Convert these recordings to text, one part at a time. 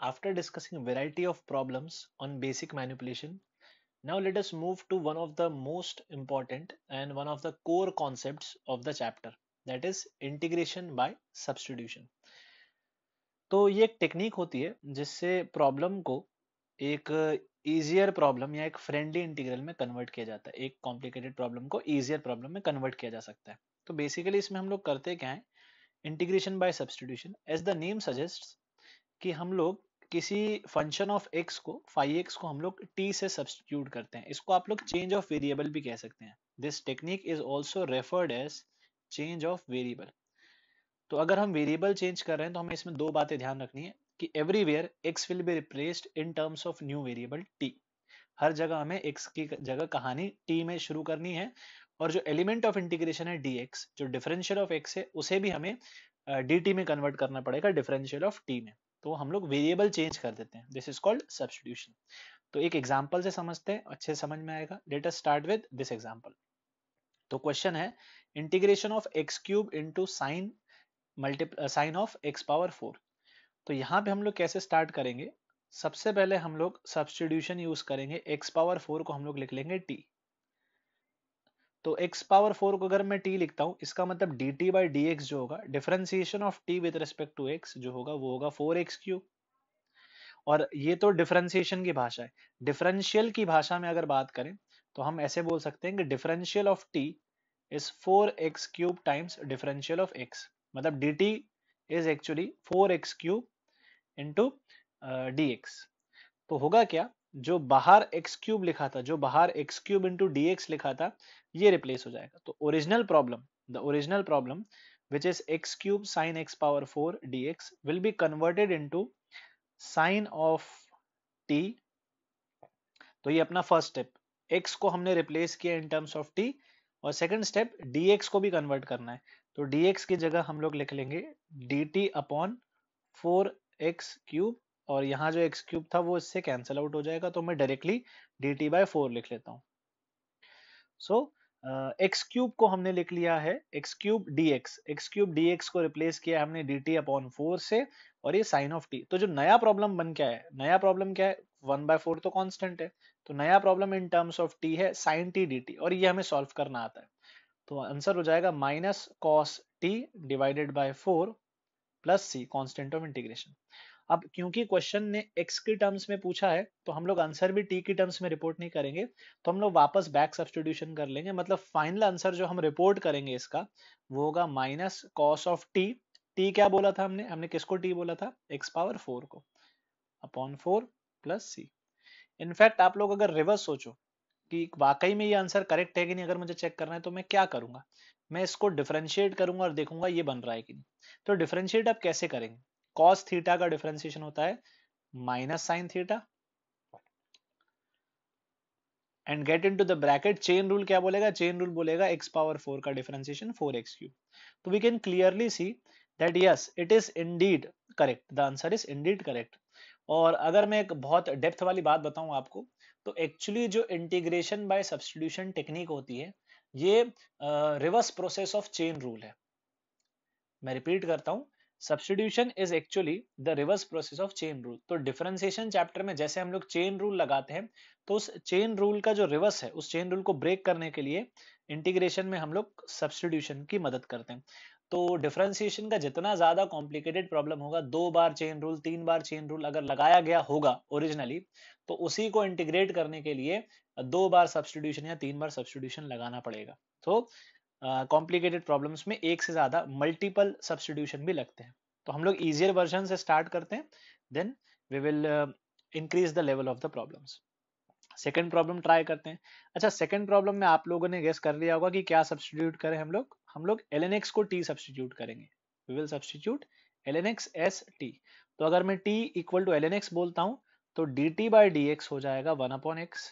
after discussing a variety of problems on basic manipulation, now let us move to one of the most important and one of the core concepts of the chapter that is integration by substitution. तो ये एक technique होती है जिससे problem को एक easier problem या एक फ्रेंडली इंटीग्रल में कन्वर्ट किया जाता है एक कॉम्प्लिकेटेड प्रॉब्लम को इजियर प्रॉब्लम में कन्वर्ट किया जा सकता है तो बेसिकली इसमें हम लोग करते क्या है integration by substitution as the name suggest कि हम लोग किसी फ़ंक्शन ऑफ़ एक्स को फाइव एक्स को हम लोग टी से सब्सटीट्यूट करते हैं। इसको आप लोग चेंज ऑफ़ वेरिएबल भी कह सकते हैं। This technique is also referred as change of variable तो अगर हम वेरिएबल चेंज कर रहे हैं तो हमें इसमें दो बातें ध्यान रखनी है कि everywhere x will be replaced in terms of new variable t हर जगह हमें एक्स की जगह कहानी टी में शुरू करनी है और जो एलिमेंट ऑफ़ इंटीग्रेशन है डी एक्स जो डिफरेंशियल ऑफ़ एक्स है, उसे भी हमें डी टी में कन्वर्ट करना पड़ेगा डिफरेंशियल ऑफ़ टी में। तो हम लोग वेरिएबल चेंज कर देते हैं। दिस इज़ कॉल्ड सब्सटीट्यूशन तो एक एग्जांपल से समझते हैं, अच्छे समझ में आएगा। Let us start with this example तो क्वेश्चन है integration of x cube into sine multiple sine of x power four तो यहाँ पे हम लोग कैसे स्टार्ट करेंगे? सबसे पहले हम लोग सब्सटीट्यूशन यूज़ करेंगे। एक्स पावर फोर को हम लोग लिख लेंगे टी तो x पावर फोर को अगर मैं t लिखता हूँ, इसका मतलब dt बाई डी जो होगा differentiation of t with respect to x जो होगा, वो होगा फोर एक्स क्यूब और ये तो डिफरेंशिएशन की भाषा है। डिफरेंशियल की भाषा में अगर बात करें तो हम ऐसे बोल सकते हैं कि differential of t is four x cube times differential of x. मतलब dt is actually four x cube into d तो होगा क्या? जो बाहर एक्स क्यूब लिखा था, जो बाहर x cube into d x लिखा था, ये रिप्लेस हो जाएगा। तो original problem the original problem is x cube sine x power four d x will be converted into sine of t तो ये अपना फ़र्स्ट स्टेप एक्स को हमने रिप्लेस किया इन टर्म्स ऑफ़ टी और सेकंड स्टेप dx को भी convert करना है। तो dx की जगह हम लोग लिख लेंगे dt upon four x cube और यहाँ जो एक्स क्यूब था वो इससे कैंसिल आउट हो जाएगा तो मैं directly d t by four लिख लेता हूँ। सो एक्स क्यूब को हमने लिख लिया है x cube d x x cube d x को रिप्लेस किया हमने डी टी अपॉन फोर से, और ये साइन ऑफ़ टी तो जो नया प्रॉब्लम बन क्या है? नया प्रॉब्लम क्या है? वन बाय फोर तो कांस्टेंट है। तो नया problem in terms of t है साइन टी डी टी और ये हमें सॉल्व करना आता है। तो आंसर हो जाएगा minus cos t divided by four plus c constant of integration अब क्योंकि क्वेश्चन ने एक्स के टर्म्स में पूछा है तो हम लोग आंसर भी टी की टर्म्स में रिपोर्ट नहीं करेंगे तो हम लोग वापस बैक सब्सटीट्यूशन कर लेंगे। मतलब फाइनल आंसर जो हम रिपोर्ट करेंगे इसका, वो होगा minus cos of t t क्या बोला था हमने? हमने किसको टी बोला था? एक्स पावर फोर को upon four plus c in fact आप लोग अगर रिवर्स सोचो कि वाकई में ये आंसर करेक्ट है कि नहीं, अगर मुझे चेक करना है तो मैं क्या करूँगा? मैं इसको डिफ्रेंशिएट करूँगा और देखूँगा ये बन रहा है कि नहीं। तो डिफ्रेंशिएट आप कैसे करेंगे? कॉस थीटा का डिफरेंशिएशन होता है minus sine theta and get in to the bracket chain rule क्या बोलेगा? चेन रूल बोलेगा एक्स पावर फोर का डिफरेंशिएशन फोर एक्स क्यूब तो we can clearly see that yes it is indeed correct the answer is indeed correct और अगर मैं एक बहुत डेप्थ वाली बात बताऊँ आपको तो एक्चुअली जो इंटीग्रेशन बाय सब्सटीट्यूशन टेक्निक होती है, ये reverse process of chain rule है। मैं रिपीट करता हूँ substitution is actually the reverse process of chain rule तो डिफरेंशिएशन चैप्टर में जैसे हम लोग चेन रूल लगाते हैं तो उस चेन रूल का जो रिवर्स है, उस चेन रूल को ब्रेक करने के लिए इंटीग्रेशन में हम लोग सब्सटीट्यूशन की मदद करते हैं। तो डिफरेंशिएशन का जितना ज़्यादा कॉम्प्लिकेटेड प्रॉब्लम होगा, दो बार चेन रूल तीन बार चेन रूल अगर लगाया गया होगा ओरिजिनली तो उसी को इंटीग्रेट करने के लिए दो बार सब्सटीट्यूशन या तीन बार सब्सटीट्यूशन लगाना पड़ेगा। तो कॉम्प्लिकेटेड प्रॉब्लम्स में एक से ज़्यादा मल्टीपल सब्सटीट्यूशन भी लगते हैं। तो हम लोग इजियर वर्जन से स्टार्ट करते हैं then we will increase the level of the problems second problem try करते हैं। अच्छा सेकेंड प्रॉब्लम में आप लोगों ने गेस कर लिया होगा कि क्या सब्सटीट्यूट करें हम लोग? हम लोग एल को टी सब्सटीट्यूट करेंगे। We will substitute l n x as t तो अगर मैं t equal to l n x बोलता हूँ तो d t by d x हो जाएगा वन अपॉन एक्स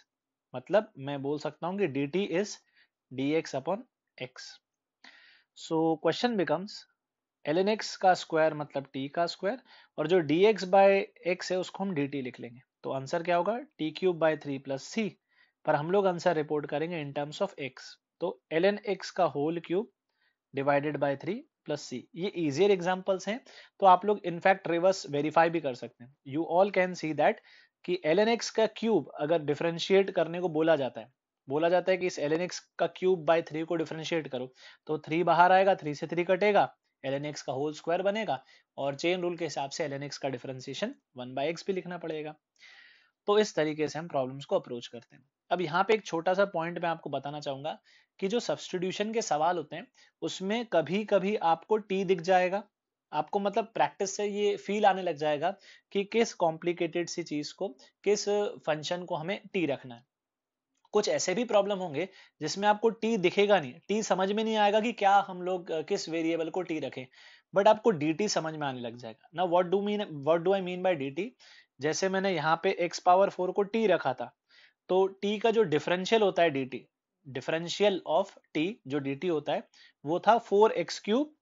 मतलब मैं बोल सकता हूँ कि d t is d x upon x. So, question becomes, ln x का स्क्वायर मतलब t का स्क्वायर और जो dx बाय x है, उसको हम dt लिख लेंगे। तो आंसर क्या होगा? T cube by three plus c पर हम लोग आंसर रिपोर्ट करेंगे इन टर्म्स ऑफ़ x. तो ln x का whole cube divided by three plus c ये इजियर एग्जांपल्स हैं। तो आप लोग इनफैक्ट रिवर्स वेरीफाई भी कर सकते हैं। You all can see that कि एल का क्यूब अगर डिफरेंशिएट करने को बोला जाता है बोला जाता है कि इस एल का क्यूब बाय थ्री को डिफ्रेंशिएट करो। तो थ्री बाहर आएगा थ्री से थ्री कटेगा एल का होल स्क्वायर बनेगा और चेन रूल के हिसाब से एल का डिफरेंशिएशन वन बाय एक्स भी लिखना पड़ेगा। तो इस तरीके से हम प्रॉब्लम्स को अप्रोच करते हैं। अब यहाँ पे एक छोटा सा पॉइंट मैं आपको बताना चाहूँगा कि जो सब्सटीट्यूशन के सवाल होते हैं, उसमें कभी कभी आपको टी दिख जाएगा। आपको मतलब प्रैक्टिस से ये फील आने लग जाएगा कि किस कॉम्प्लिकेटेड सी चीज़ को, किस फ़ंक्शन को हमें टी रखना है। कुछ ऐसे भी प्रॉब्लम होंगे जिसमें आपको टी दिखेगा नहीं। टी समझ में नहीं आएगा कि क्या हम लोग किस वेरिएबल को टी रखें। बट आपको डी टी समझ में आने लग जाएगा। ना what do mean what do I mean by d जैसे मैंने यहाँ पे एक्स पावर फोर को टी रखा था तो टी का जो डिफरेंशियल होता है dt डिफरेंशियल ऑफ़ टी जो dt होता है, वो था फोर एक्स क्यूब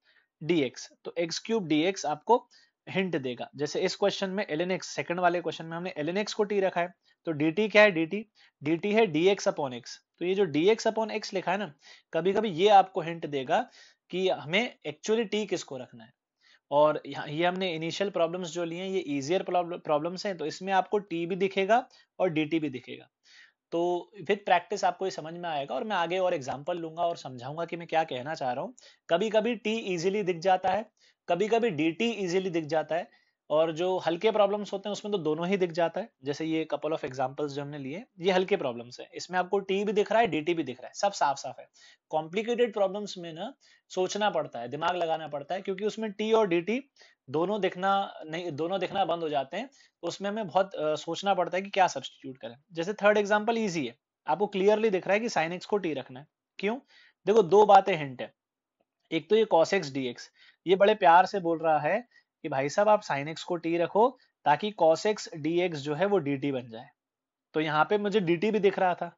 dx तो एक्स क्यूब dx आपको हिंट देगा। जैसे इस क्वेश्चन में एल एन एक्स सेकंड वाले क्वेश्चन में हमने एल एन को t रखा है तो डी टी क्या है? dt dt है dx अपॉन x तो ये जो dx अपॉन x लिखा है ना कभी कभी ये आपको हिंट देगा कि हमें एक्चुअली t किसको रखना है। और ये हमने इनिशियल प्रॉब्लम्स जो लिए हैं, ये इजियर प्रॉब्लम्स हैं तो इसमें आपको टी भी दिखेगा और डी भी दिखेगा। तो विद प्रैक्टिस आपको ये समझ में आएगा और मैं आगे और एग्जांपल लूँगा और समझाऊँगा कि मैं क्या कहना चाह रहा हूँ। कभी कभी टी इजीली दिख जाता है कभी कभी डी टी इजिली दिख जाता है और जो हल्के प्रॉब्लम्स होते हैं उसमें तो दोनों ही दिख जाता है। जैसे ये कपल ऑफ़ एग्जांपल्स जो हमने लिए ये हल्के प्रॉब्लम्स है। इसमें आपको टी भी दिख रहा है डी भी दिख रहा है। सब साफ़ साफ़ है। कॉम्प्लिकेटेड प्रॉब्लम्स में ना सोचना पड़ता है दिमाग लगाना पड़ता है क्योंकि उसमें टी और डी दोनों दिखना नहीं दोनों दिखना बंद हो जाते हैं। तो उसमें हमें बहुत आ, सोचना पड़ता है कि क्या सब्सटीट्यूट करें। जैसे थर्ड एग्ज़ाम्पल ईजी है। आपको क्लियरली दिख रहा है कि साइन एक्स को टी रखना है। क्यों? देखो दो बातें हिंट है। एक तो ये एक्स डी एक्स ये बड़े प्यार से बोल रहा है कि भाई साहब आप साइन एक्स को टी रखो ताकि एक्स डी एक्स जो है वो टी बन जाए। तो यहाँ पे मुझे टी भी दिख रहा था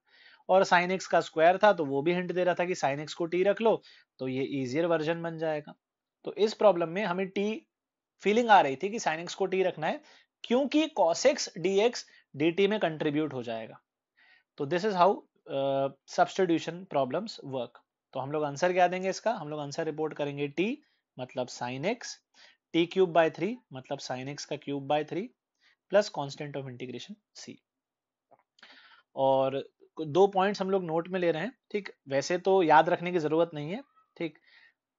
और साइन एक्स का स्क्वायर था तो वो भी हिंट दे रहा था कि साइन एक्स को टी रख लो तो ये इजियर वर्जन बन जाएगा। तो इस प्रॉब्लम में हमें टी फीलिंग आ रही थी कि साइन एक्स को टी रखना है क्योंकि डी एक्स डी टी में कंट्रीब्यूट हो जाएगा। तो this is how substitution problems work तो हम लोग आंसर क्या देंगे इसका? हम लोग आंसर रिपोर्ट करेंगे टी मतलब sine x t cube by three मतलब साइन एक्स का cube by three plus constant of integration c और दो पॉइंट्स हम लोग नोट में ले रहे हैं, ठीक? वैसे तो याद रखने की ज़रूरत नहीं है, ठीक?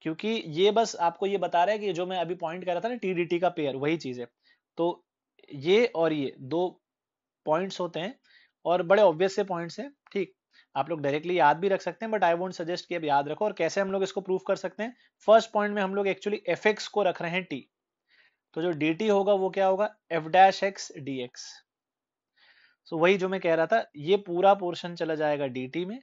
क्योंकि ये बस आपको ये बता रहा है कि जो मैं अभी पॉइंट कर रहा था ना टी डी टी का पेयर वही चीज़ है। तो ये और ये दो पॉइंट्स होते हैं, और बड़े ऑब्वियस से पॉइंट्स हैं, ठीक? आप लोग डायरेक्टली याद भी रख सकते हैं बट आई वोट सजेस्ट कि अब याद रखो और कैसे हम लोग इसको प्रूव कर सकते हैं। फ़र्स्ट पॉइंट में हम लोग एक्चुअली एफ़ एक्स को रख रहे हैं टी तो जो डी टी होगा वो क्या होगा? F dash x d x so वही जो मैं कह रहा था, ये पूरा पोर्शन चला जाएगा डी में,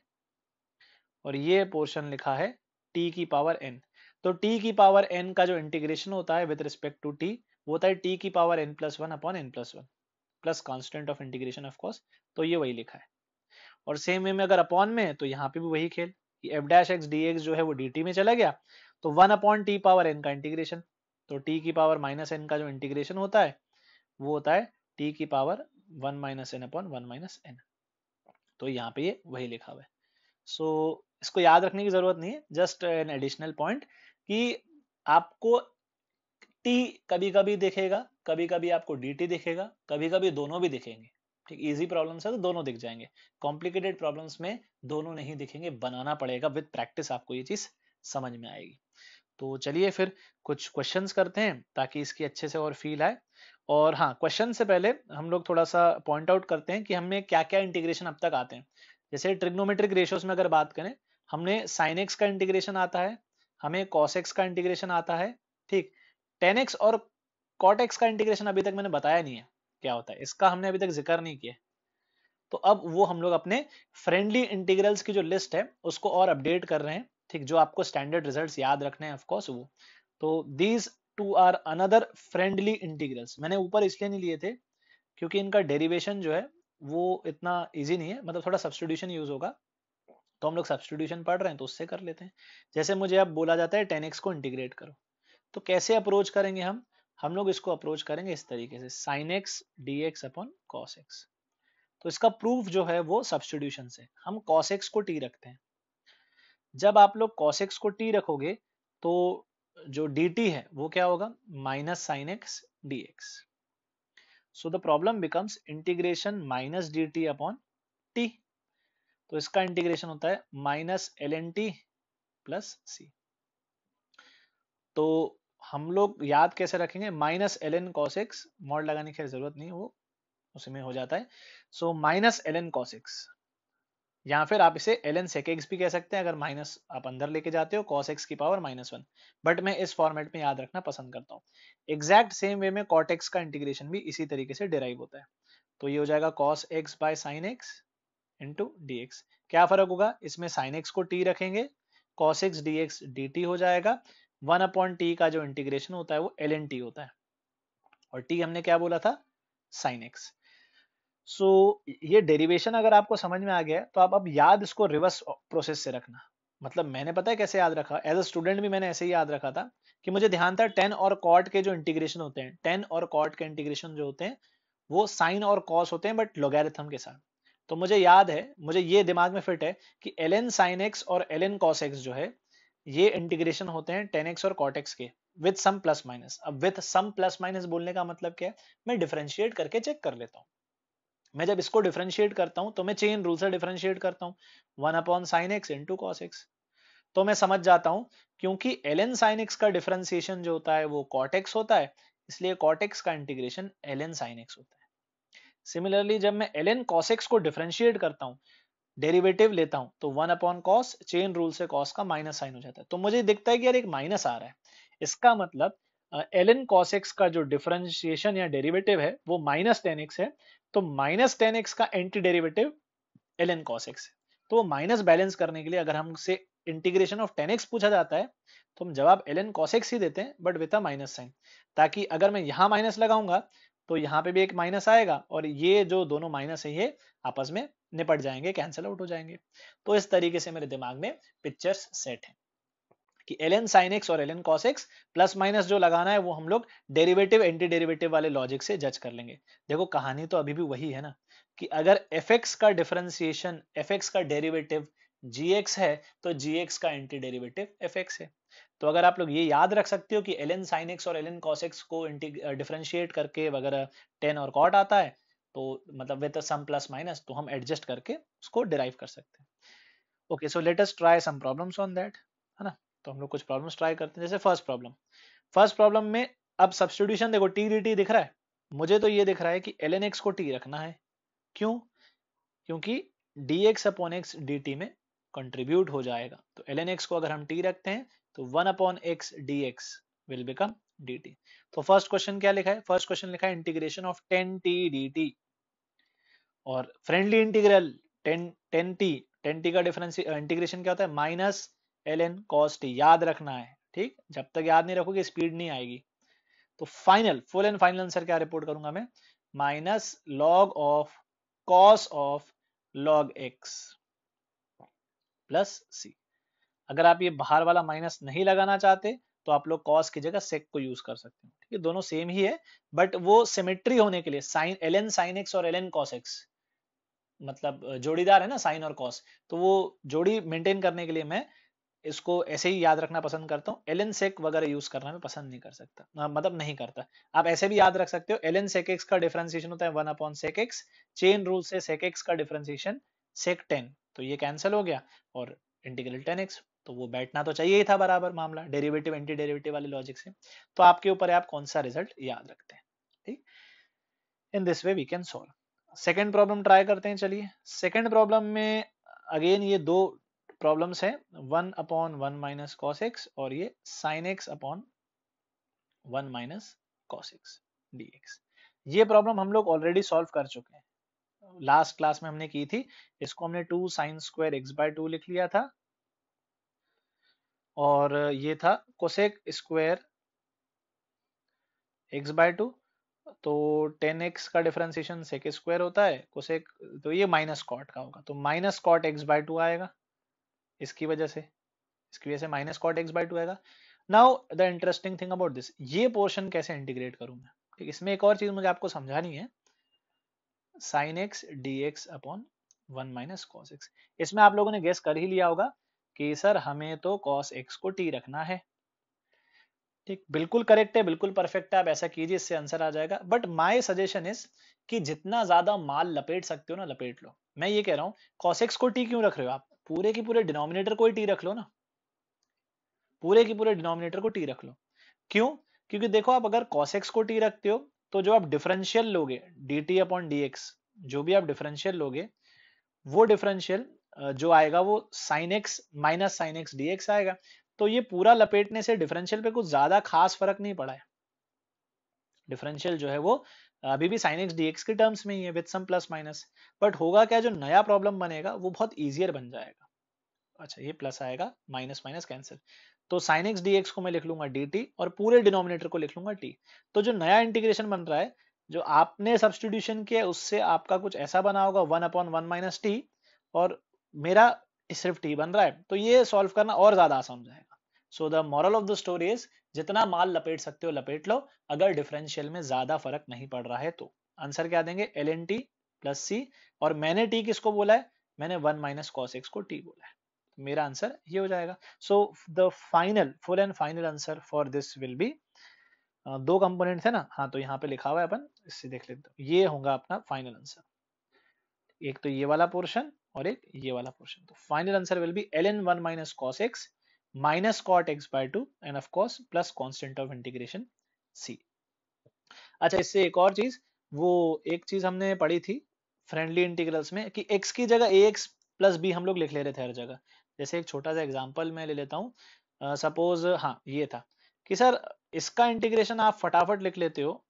और ये पोर्शन लिखा है टी की पावर एन तो टी की पावर एन का जो इंटीग्रेशन होता है विद रिस्पेक्ट टू टी वो होता है टी की power n plus one upon n plus one plus constant of integration of course तो ये वही लिखा है। और सेम वे में अगर अपॉन में तो यहाँ पे भी वही खेल f dash x d x जो है वो डी टी में चला गया तो one upon t power n का इंटीग्रेशन तो टी की पावर माइनस एन का जो इंटीग्रेशन होता है वो होता है टी की power one minus n upon one minus n तो यहाँ पे ये वही लिखा हुआ है। सो so, इसको याद रखने की ज़रूरत नहीं है जस्ट एन एडिशनल पॉइंट कि आपको टी कभी कभी दिखेगा कभी कभी आपको डी टी दिखेगा कभी कभी दोनों भी दिखेंगे। ठीक इजी प्रॉब्लम्स है तो दोनों दिख जाएँगे। कॉम्प्लिकेटेड प्रॉब्लम्स में दोनों नहीं दिखेंगे, बनाना पड़ेगा विद प्रैक्टिस आपको ये चीज़ समझ में आएगी। तो चलिए फिर कुछ क्वेश्चंस करते हैं, ताकि इसकी अच्छे से और फील आए। और हाँ क्वेश्चन से पहले हम लोग थोड़ा सा पॉइंट आउट करते हैं कि हमें क्या क्या इंटीग्रेशन अब तक आते हैं। जैसे ट्रिग्नोमेट्रिक रेशियोज में अगर बात करें, हमने साइन एक्स का इंटीग्रेशन आता है, हमें कॉस एक्स का इंटीग्रेशन आता है, ठीक। टेन एक्स और कॉट एक्स का इंटीग्रेशन अभी तक मैंने बताया नहीं है। क्या होता है? इसका हमने अभी तक ज़िक्र नहीं किया। तो अब वो हम लोग अपने फ्रेंडली इंटीग्रल्स की जो लिस्ट है, उसको और अपडेट कर रहे हैं। ठीक, जो आपको स्टैंडर्ड रिजल्ट्स याद रखने हैं ऑफकोर्स वो। तो these two are another friendly integrals मैंने ऊपर इसलिए नहीं लिए थे, क्योंकि इनका डेरिवेशन जो है, वो इतना इजी नहीं है। मतलब थोड़ा सब्सटीट्यूशन यूज़ होगा। तो हम लोग सब्सटीट्यूशन पढ़ रहे हैं तो उससे कर लेते हैं। जैसे मुझे अब बोला जाता है टेन को इंटीग्रेट करो। तो कैसे अप्रोच करेंगे हम? हम लोग इसको अप्रोच करेंगे इस तरीके से sine x d x upon cos x तो इसका प्रूफ जो है वो सब्सटीट्यूशन से, हम कॉस एक्स को टी रखते हैं। जब आप लोग कॉस एक्स को टी रखोगे तो जो dt है, वो क्या होगा? Minus sine x d x so the problem becomes integration minus d t upon t तो इसका इंटीग्रेशन होता है minus l n t plus c तो हम लोग याद कैसे रखेंगे? Minus l n cos x mod लगाने की ज़रूरत नहीं, वो उसमें हो जाता है। So minus l n cos x या फिर आप इसे एल एन सेक एक्स भी कह सकते हैं, अगर माइनस आप अंदर लेके जाते हो कॉस एक्स की पावर माइनस वन बट मैं इस फॉर्मेट में याद रखना पसंद करता हूँ। एग्जैक्ट सेम वे में कॉट एक्स का इंटीग्रेशन भी इसी तरीके से डिराइव होता है। तो ये हो जाएगा cos x by sine x into d x क्या फ़र्क होगा? इसमें साइन एक्स को टी रखेंगे कॉस एक्स डी एक्स हो जाएगा। वन अपॉन टी का जो इंटीग्रेशन होता है वो एल एन टी होता है। और टी हमने क्या बोला था? साइन एक्स सो ये डेरिवेशन अगर आपको समझ में आ गया तो आप अब याद इसको रिवर्स प्रोसेस से रखना। मतलब मैंने पता है कैसे याद रखा? एज अ स्टूडेंट भी मैंने ऐसे ही याद रखा था कि मुझे ध्यान था टेन और कॉट के जो इंटीग्रेशन होते हैं टेन और कॉट के इंटीग्रेशन जो होते हैं, वो साइन और कॉस होते हैं बट लोगैरिथम के साथ। तो मुझे याद है, मुझे ये दिमाग में फिट है कि एल एन साइन एक्स और एल एन कॉस एक्स जो है ये इंटीग्रेशन होते हैं टेन एक्स और कॉट एक्स के विथ सम प्लस माइनस अब विथ सम प्लस माइनस बोलने का मतलब क्या है? मैं डिफरेंशिएट करके चेक कर लेता हूँ। मैं जब इसको डिफरेंशिएट करता हूँ तो मैं चेन रूल से डिफरेंशिएट करता हूँ। One upon sine x into cos x तो मैं समझ जाता हूँ, क्योंकि एल एन साइन एक्स का डिफरेंशिएशन जो होता है, वो कॉट एक्स होता है, इसलिए कॉट एक्स का integration l n sine x होता है। सिमिलरली जब मैं एल एन कॉस एक्स को डिफरेंशिएट करता हूँ डेरिवेटिव लेता हूँ तो one upon cos chain rule से कॉस का माइनस साइन हो जाता है। तो मुझे दिखता है कि यार एक माइनस आ रहा है। इसका मतलब एल एन कॉस एक्स का जो डिफरेंशिएशन या डेरिवेटिव है, वो माइनस टेन एक्स है। तो माइनस टेन एक्स का anti derivative l n cos x है। तो वो माइनस बैलेंस करने के लिए अगर हमसे इंटीग्रेशन ऑफ़ टेन एक्स पूछा जाता है तो हम जवाब एल एन कॉस एक्स ही देते हैं but with a minus sign ताकि अगर मैं यहाँ माइनस लगाऊँगा तो यहाँ पे भी एक माइनस आएगा, और ये जो दोनों माइनस है, ये आपस में निपट जाएँगे कैंसिल आउट हो जाएँगे। तो इस तरीके से मेरे दिमाग में पिक्चर्स सेट है कि एल एन साइन एक्स और l n cos x plus minus जो लगाना है वो हम लोग डेरिवेटिव एंटी डेरिवेटिव वाले लॉजिक से जज कर लेंगे। देखो, कहानी तो अभी भी वही है ना कि अगर एफ़ एक्स का डिफरेंशिएशन एफ़ एक्स का डेरिवेटिव जी एक्स है तो जी एक्स का एंटी डेरिवेटिव एफ़ एक्स है। तो अगर आप लोग ये याद रख सकते हो कि एल एन साइन एक्स और एल एन कॉस एक्स को डिफरेंशिएट करके वगैरह टेन और कॉट आता है तो मतलब विद सम प्लस माइनस तो हम एडजस्ट करके उसको डिराइव कर सकते हैं। Okay so let us try some problems on that है ना? तो हम लोग कुछ प्रॉब्लम्स ट्राई करते हैं। जैसे फ़र्स्ट प्रॉब्लम फ़र्स्ट प्रॉब्लम में अब सब्सटीट्यूशन देखो टी डी टी दिख रहा है। मुझे तो ये दिख रहा है कि एल एन एक्स को टी रखना है। क्यों? क्योंकि d x upon x d t में कंट्रीब्यूट हो जाएगा। तो एल एन एक्स को अगर हम टी रखते हैं तो one upon x d x will become d t तो फ़र्स्ट क्वेश्चन क्या लिखा है? फ़र्स्ट क्वेश्चन लिखा है integration of tan t d t और friendly integral tan tan t tan t का डिफरेंस इंटीग्रेशन क्या होता है? Minus l n cos t याद रखना है, ठीक? जब तक याद नहीं रखोगे स्पीड नहीं आएगी। तो final full and final answer क्या रिपोर्ट करूँगा मैं? Minus log of cos of log x plus c अगर आप ये बाहर वाला माइनस नहीं लगाना चाहते तो आप लोग कॉस की जगह सेक को यूज़ कर सकते हैं, ठीक है? दोनों सेम ही है बट वो सिमेट्री होने के लिए sine l n sine x और एल एन कॉस एक्स मतलब जोड़ीदार है ना, साइन और कॉस तो वो जोड़ी मेंटेन करने के लिए मैं इसको ऐसे ही याद रखना पसंद करता हूँ। एल एन सेक वगैरह यूज़ करना मैं पसंद नहीं कर सकता। मतलब नहीं करता। आप ऐसे भी याद रख सकते हो एल एन सेक एक्स का डिफरेंशिएशन होता है one upon sec x chain rule से सेक एक्स का डिफरेंशिएशन सेक टेन तो ये कैंसिल हो गया और इंटीग्रल टेन एक्स तो वो बैठना तो चाहिए ही था बराबर मामला डेरिवेटिव एंटी डेरिवेटिव वाले लॉजिक से। तो आपके ऊपर आप कौन सा रिज़ल्ट याद रखते हैं? ठीक? In this way we can solve second problem try करते हैं, चलिए। सेकेंड प्रॉब्लम में अगेन ये दो प्रॉब्लम्स है। One upon one minus cos x और ये sine x upon one minus cos x d x ये प्रॉब्लम हम लोग ऑलरेडी सॉल्व कर चुके हैं। लास्ट क्लास में हमने की थी। इसको हमने two sine square x by two लिख लिया था। और ये था cosec square x by two तो टेन एक्स का डिफरेंशिएशन सेक स्क्वायर होता है कोसेक तो ये माइनस कॉट का होगा। तो minus cot x by two आएगा, इसकी वजह से, इसकी वजह से minus cot x by two आएगा। Now the interesting thing about this ये पोर्शन कैसे इंटीग्रेट करूँ मैं? ठीक, इसमें एक और चीज़ मुझे आपको समझानी है। Sine x d x upon one minus cos x इसमें आप लोगों ने गेस कर ही लिया होगा कि सर, हमें तो कॉस एक्स को टी रखना है। ठीक, बिल्कुल करेक्ट है, बिल्कुल परफेक्ट है, आप ऐसा कीजिए, इससे आंसर आ जाएगा। बट माई सजेशन इज़ कि जितना ज़्यादा माल लपेट सकते हो ना, लपेट लो। मैं ये कह रहा हूँ कॉसेक्स को टी क्यों रख रहे हो आप? पूरे की पूरे डिनोमिनेटर को ही टी रख लो ना। पूरे की पूरे डिनोमिनेटर को टी रख लो। क्यों? क्योंकि देखो आप अगर कॉसेक्स को टी रखते हो तो जो आप डिफरेंशियल लोगे d t upon d x जो भी आप डिफरेंशियल लोगे, वो डिफरेंशियल जो आएगा वो sine x minus sine x d x आएगा। तो ये पूरा लपेटने से डिफरेंशियल पे कुछ ज़्यादा खास फ़र्क नहीं पड़ा है। डिफरेंशियल जो है वो, अभी भी साइन एक्स डीएक्स के टर्म्स में ही है with some plus minus but होगा क्या जो नया प्रॉब्लम बनेगा, वो बहुत इजियर बन जाएगा। अच्छा ये प्लस आएगा माइनस माइनस कैंसिल तो साइन एक्स डीएक्स को मैं लिख लूँगा डी और पूरे डिनोमिनेटर को लिख लूँगा टी तो जो नया इंटीग्रेशन बन रहा है, जो आपने सब्सटीट्यूशन किया उससे आपका कुछ ऐसा बना होगा one upon one minus t और मेरा सिर्फ़ टी बन रहा है। तो ये सॉल्व करना और ज़्यादा आसान हो जाएगा। So the moral of the story is जितना माल लपेट सकते हो, लपेट लो। अगर डिफरेंशियल में ज़्यादा फ़र्क नहीं पड़ रहा है तो। आंसर क्या देंगे? L n t plus c और मैंने टी किसको बोला है? मैंने वन माइनस कॉस एक्स को टी बोला है। मेरा आंसर ये हो जाएगा। So the final full and final answer for this will be दो कंपोनेंट है ना? हाँ तो यहाँ पे लिखा हुआ है अपन, इससे देख लेते ये होगा अपना फाइनल आंसर एक तो ये वाला पोर्शन और एक ये वाला पोर्शन तो final answer will be l n one minus cos x minus cot x by two and of course plus constant of integration c अच्छा इससे एक और चीज़, वो एक चीज़ हमने पढ़ी थी फ्रेंडली इंटीग्रल्स में कि x की जगह ए एक्स प्लस बी हम लोग लिख ले रहे थे हर जगह। जैसे एक छोटा सा एग्जांपल मैं ले लेता हूँ। सपोज़ हाँ ये था कि सर, इसका इंटीग्रेशन आप फटाफट लिख लेते हो,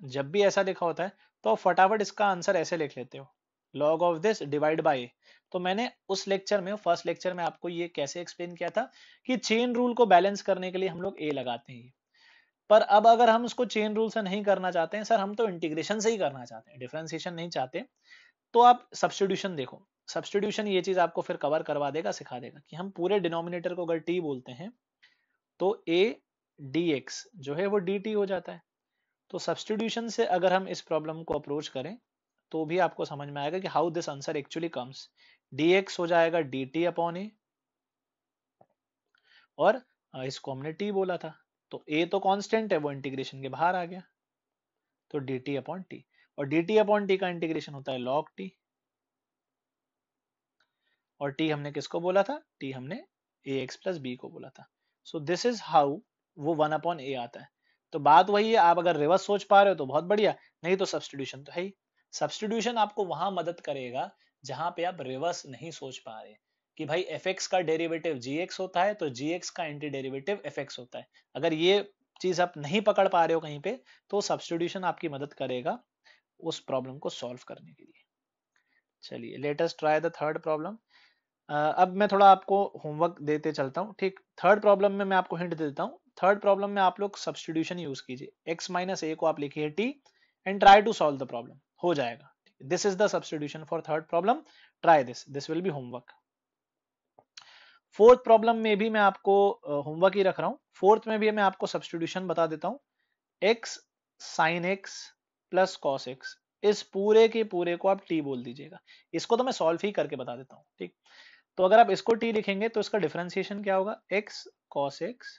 जब भी ऐसा लिखा होता है तो फटाफट इसका आंसर ऐसे लिख लेते हो। Log of this divide by तो मैंने उस लेक्चर में फ़र्स्ट लेक्चर में आपको ये कैसे एक्सप्लेन किया था कि चेन रूल को बैलेंस करने के लिए हम लोग ए लगाते हैं। पर अब अगर हम उसको चेन रूल से नहीं करना चाहते हैं सर हम तो इंटीग्रेशन से ही करना चाहते हैं डिफ्रेंसिएशन नहीं चाहते। तो आप सब्सटीट्यूशन देखो। सब्सटीट्यूशन ये चीज़ आपको फिर कवर करवा देगा, सिखा देगा कि हम पूरे डिनोमिनेटर को अगर टी बोलते हैं तो ए डी एक्स जो है वो डी टी हो जाता है। तो सब्सटीट्यूशन से अगर हम इस प्रॉब्लम को अप्रोच करें तो भी आपको समझ में आएगा कि how this answer actually comes dx हो जाएगा dt अपॉन ए और इसको हमने t बोला था। तो a तो कांस्टेंट है, वो इंटीग्रेशन के बाहर आ गया। तो dt अपॉन टी और dt अपॉन टी का इंटीग्रेशन होता है log t और t हमने किसको बोला था? t हमने ए एक्स प्लस बी को बोला था। सो दिस इज़ हाउ वो वन अपॉन ए आता है। तो बात वही है, आप अगर रिवर्स सोच पा रहे हो तो बहुत बढ़िया, नहीं तो सब्सटीट्यूशन तो है ही। सब्सटीट्यूशन आपको वहाँ मदद करेगा, जहाँ पे आप रिवर्स नहीं सोच पा रहे। कि भाई एफ़ का डेरिवेटिव जीएक्स होता है तो जीएक्स का एंटी डेरिवेटिव एफ़ होता है। अगर ये चीज़ आप नहीं पकड़ पा रहे हो कहीं पे तो सब्सटीट्यूशन आपकी मदद करेगा उस प्रॉब्लम को सॉल्व करने के लिए। चलिए latest try the third problem अब मैं थोड़ा आपको होमवर्क देते चलता हूँ। ठीक थर्ड प्रॉब्लम में मैं आपको हिंट देता हूँ। थर्ड प्रॉब्लम में आप लोग सब्सटीट्यूशन यूज़ कीजिए। एक्स माइनस ए को आप लिखिए t and try to solve the problem हो जाएगा। This is the substitution for third problem. Try this. This will be homework. Fourth problem में भी मैं आपको होमवर्क ही रख रहा हूँ। फोर्थ में भी मैं आपको सब्सटीट्यूशन बता देता हूँ। X sine x plus cos x इस पूरे के पूरे को आप t बोल दीजिएगा। इसको तो मैं सॉल्व ही करके बता देता हूँ, ठीक? तो अगर आप इसको t लिखेंगे तो इसका डिफरेंशिएशन क्या होगा? X cos x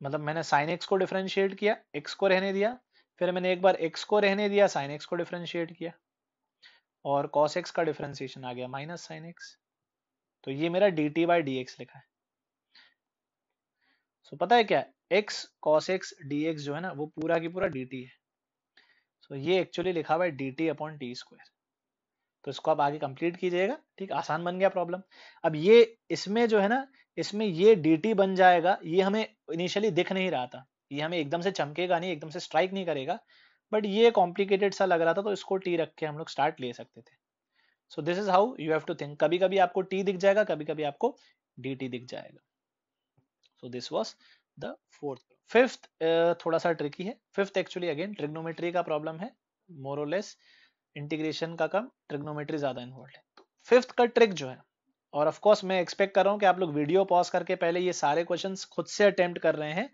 मतलब मैंने साइन x को डिफरेंशिएट किया, x को रहने दिया फिर मैंने एक बार x को रहने दिया साइन x को डिफ्रेंशिएट किया और cos x का डिफ्रेंसिएशन आ गया माइनस साइन x तो ये मेरा डी टी बाई डी लिखा है। सो so, पता है क्या? x cos x dx जो है ना वो पूरा की पूरा dt है। सो so, ये एक्चुअली लिखा हुआ है d t upon t square तो इसको आप आगे कंप्लीट कीजिएगा ठीक? आसान बन गया प्रॉब्लम अब ये इसमें जो है ना इसमें ये dt बन जाएगा ये हमें इनिशियली दिख नहीं रहा था। ये हमें एकदम से चमकेगा नहीं, एकदम से स्ट्राइक नहीं करेगा। बट ये कॉम्प्लिकेटेड सा लग रहा था तो इसको टी रख के हम लोग स्टार्ट ले सकते थे। So this is how you have to think कभी कभी आपको टी दिख जाएगा कभी कभी आपको डी टी दिख जाएगा। So this was the fourth fifth थोड़ा सा ट्रिकी है। फिफ्थ एक्चुअली अगेन ट्रिग्नोमेट्री का प्रॉब्लम है। मोरोलेस इंटीग्रेशन का कम ट्रिग्नोमेट्री ज़्यादा इन्वॉल्व है। फिफ्थ का ट्रिक जो है, और ऑफ़ कोर्स मैं एक्सपेक्ट कर रहा हूँ कि आप लोग वीडियो पॉज करके पहले ये सारे क्वेश्चंस खुद से अटेम्प्ट कर रहे हैं।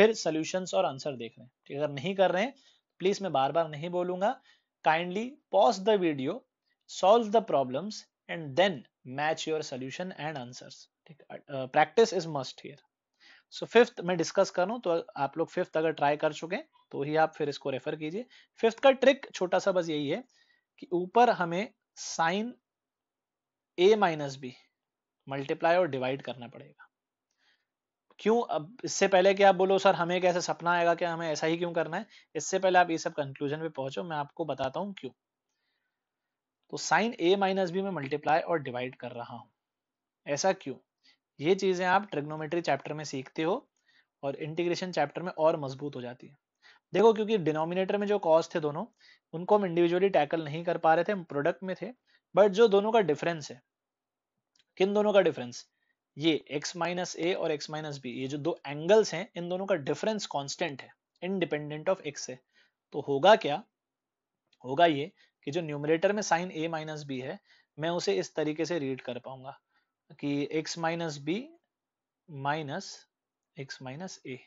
फिर सोल्यूशंस और आंसर देख रहे हैं। अगर नहीं कर रहे हैं प्लीज़ मैं बार बार नहीं बोलूँगा। Kindly pause the video solve the problems and then match your solution and answers ठीक practice is must here so fifth मैं डिस्कस करूँ तो आप लोग फिफ्थ अगर ट्राई कर चुके तो ही आप फिर इसको रेफर कीजिए। फिफ्थ का ट्रिक छोटा सा बस यही है कि ऊपर हमें sine A minus B multiply और डिवाइड करना पड़ेगा। क्यों अब, इससे पहले कि आप बोलो, सर, हमें कैसे सपना आएगा कि हमें ऐसा ही क्यों करना है? इससे पहले आप ये सब कंक्लूजन पे पहुंचो, मैं आपको बताता हूँ क्यों। तो साइन ए माइनस बी में मल्टीप्लाई और डिवाइड कर रहा हूँ। ऐसा क्यों? ये चीज़ें आप ट्रिग्नोमेट्री चैप्टर में सीखते हो और इंटीग्रेशन चैप्टर में और मज़बूत हो जाती है। देखो, क्योंकि डिनोमिनेटर में जो कॉज थे दोनों, उनको हम इंडिविजुअली टैकल नहीं कर पा रहे थे प्रोडक्ट में थे बट जो दोनों का डिफरेंस है, किन दोनों का डिफरेंस ये x माइनस ए और x माइनस बी ये जो दो एंगल्स हैं, इन दोनों का डिफरेंस कांस्टेंट है इनडिपेंडेंट ऑफ़ x से तो होगा क्या? होगा ये कि जो न्यूमरेटर में साइन a माइनस बी है, मैं उसे इस तरीके से रीड कर पाऊँगा कि x minus B minus X minus A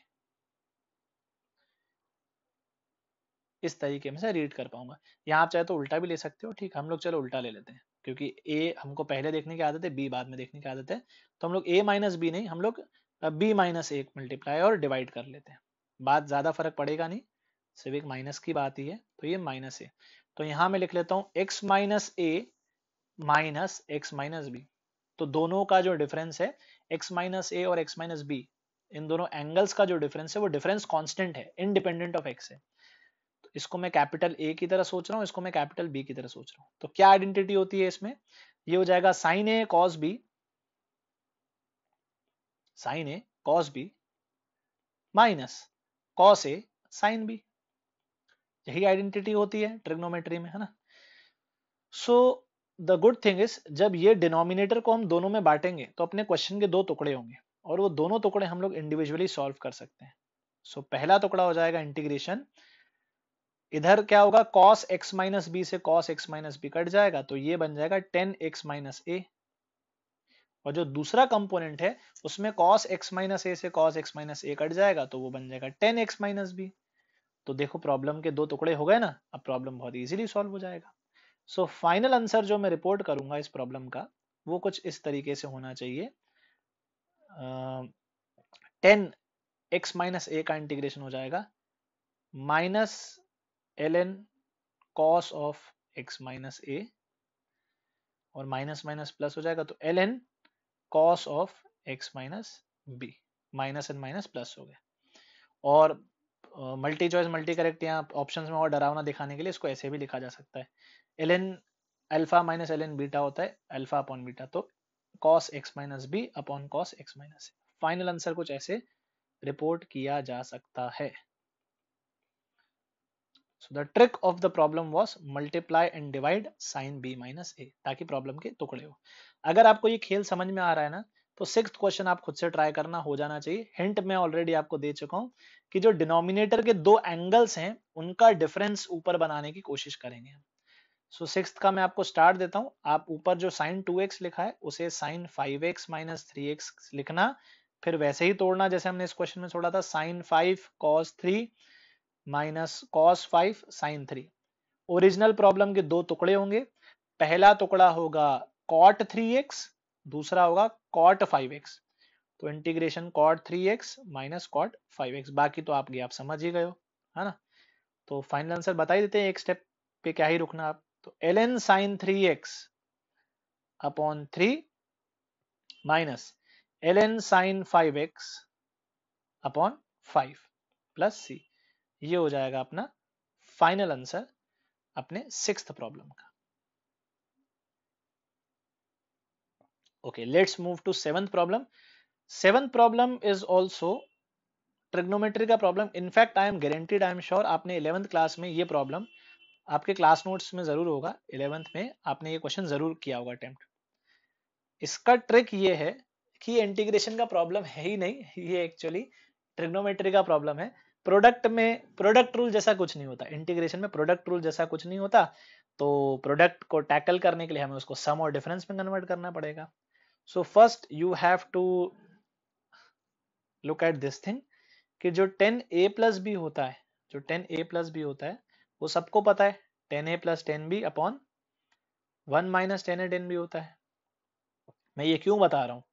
इस तरीके में से रीड कर पाऊँगा। यहाँ आप चाहे तो उल्टा भी ले सकते हो, ठीक हम लोग चलो उल्टा ले लेते हैं। क्योंकि ए हमको पहले देखने की आदत है बी बाद में देखने की आदत है। तो हम लोग ए माइनस बी नहीं, हम लोग बी माइनस ए मल्टीप्लाई और डिवाइड कर लेते हैं। बात ज़्यादा फ़र्क पड़ेगा नहीं, सिर्फ़ एक माइनस की बात ही है तो ये माइनस ए तो यहाँ मैं लिख लेता हूँ X minus A minus X minus B तो दोनों का जो डिफरेंस है एक्स माइनस ए और एक्स माइनस बी इन दोनों एंगल्स का जो डिफरेंस है, वो डिफरेंस कांस्टेंट है इनडिपेंडेंट ऑफ़ एक्स है। इसको मैं कैपिटल ए की तरह सोच रहा हूँ इसको मैं कैपिटल बी की तरह सोच रहा हूँ। तो क्या आइडेंटिटी होती है इसमें? ये हो जाएगा sine A cos B sine A cos B minus cos A sine B यही आइडेंटिटी होती है ट्रिग्नोमेट्री में है ना? So the good thing is जब ये डिनोमिनेटर को हम दोनों में बांटेंगे तो अपने क्वेश्चन के दो टुकड़े होंगे और वो दोनों टुकड़े हम लोग इंडिविजुअली सॉल्व कर सकते हैं। सो so, पहला टुकड़ा हो जाएगा इंटीग्रेशन इधर क्या होगा? cos x माइनस बी से cos x minus B cut जाएगा तो ये बन जाएगा टेन एक्स माइनस ए और जो दूसरा कंपोनेंट है, उसमें cos x माइनस ए से cos x minus A cut जाएगा तो वो बन जाएगा टेन एक्स माइनस बी तो देखो प्रॉब्लम के दो टुकड़े हो गए ना, अब प्रॉब्लम बहुत इजीली सॉल्व हो जाएगा। सो फाइनल आंसर जो मैं रिपोर्ट करूँगा इस प्रॉब्लम का, वो कुछ इस तरीके से होना चाहिए। टेन एक्स माइनस ए का इंटीग्रेशन हो जाएगा। Minus N cos of X minus A और माइनस माइनस प्लस हो जाएगा तो L N cos of X minus B minus N minus plus हो गया। और मल्टी चॉइस मल्टी करेक्ट यहाँ ऑप्शन में और डरावना दिखाने के लिए इसको ऐसे भी लिखा जा सकता है। L N alpha minus N beta होता है अल्फ़ा अपॉन बीटा तो cos X minus B upon cos X minus final answer कुछ ऐसे रिपोर्ट किया जा सकता है। So the trick of the problem was multiply and divide sin b minus a ताकि प्रॉब्लम के टुकड़े हो। अगर आपको ये खेल समझ में आ रहा है ना तो सिक्स क्वेश्चन आप खुद से ट्राई करना हो जाना चाहिए। हिंट मैं ऑलरेडी आपको दे चुका हूँ कि जो डिनोमिनेटर के दो एंगल्स हैं उनका डिफरेंस ऊपर बनाने की कोशिश करेंगे सो so, सिक्स का मैं आपको स्टार्ट देता हूँ। आप ऊपर जो साइन टू एक्स लिखा है उसे sine five X minus three X लिखना फिर वैसे ही तोड़ना जैसे हमने इस क्वेश्चन में छोड़ा था sine five cos three minus cos five sine three original problem के दो टुकड़े होंगे। पहला टुकड़ा होगा कॉट थ्री एक्स दूसरा होगा कॉट फाइव एक्स तो integration cot three X minus cot five X बाकी तो आप आप समझ ही गए हो, है ना? तो फाइनल आंसर बता ही देते हैं एक स्टेप पे क्या ही रुकना आप। तो L N sine three X upon three minus L N sine five X upon five plus C ये हो जाएगा अपना फाइनल आंसर अपने सिक्स प्रॉब्लम का। Okay, let's move to seventh problem. Seventh problem is also trigonometry का problem in fact I am guaranteed I am sure आपने eleventh class में ये प्रॉब्लम आपके क्लास नोट्स में ज़रूर होगा। इलेवंथ में आपने ये क्वेश्चन ज़रूर किया होगा अटेम्प्ट इसका ट्रिक ये है कि इंटीग्रेशन का प्रॉब्लम है ही नहीं। ये एक्चुअली ट्रिग्नोमेट्री का प्रॉब्लम है। प्रोडक्ट में, प्रोडक्ट रूल जैसा कुछ नहीं होता। इंटीग्रेशन में प्रोडक्ट रूल जैसा कुछ नहीं होता तो प्रोडक्ट को टैकल करने के लिए हमें उसको सम और डिफरेंस में कन्वर्ट करना पड़ेगा। So first you have to look at this thing कि जो टेन ए प्लस बी होता है, जो टेन ए प्लस बी होता है, वो सबको पता है। Tan A plus tan B upon one minus tan A tan B होता है। मैं ये क्यों बता रहा हूँ?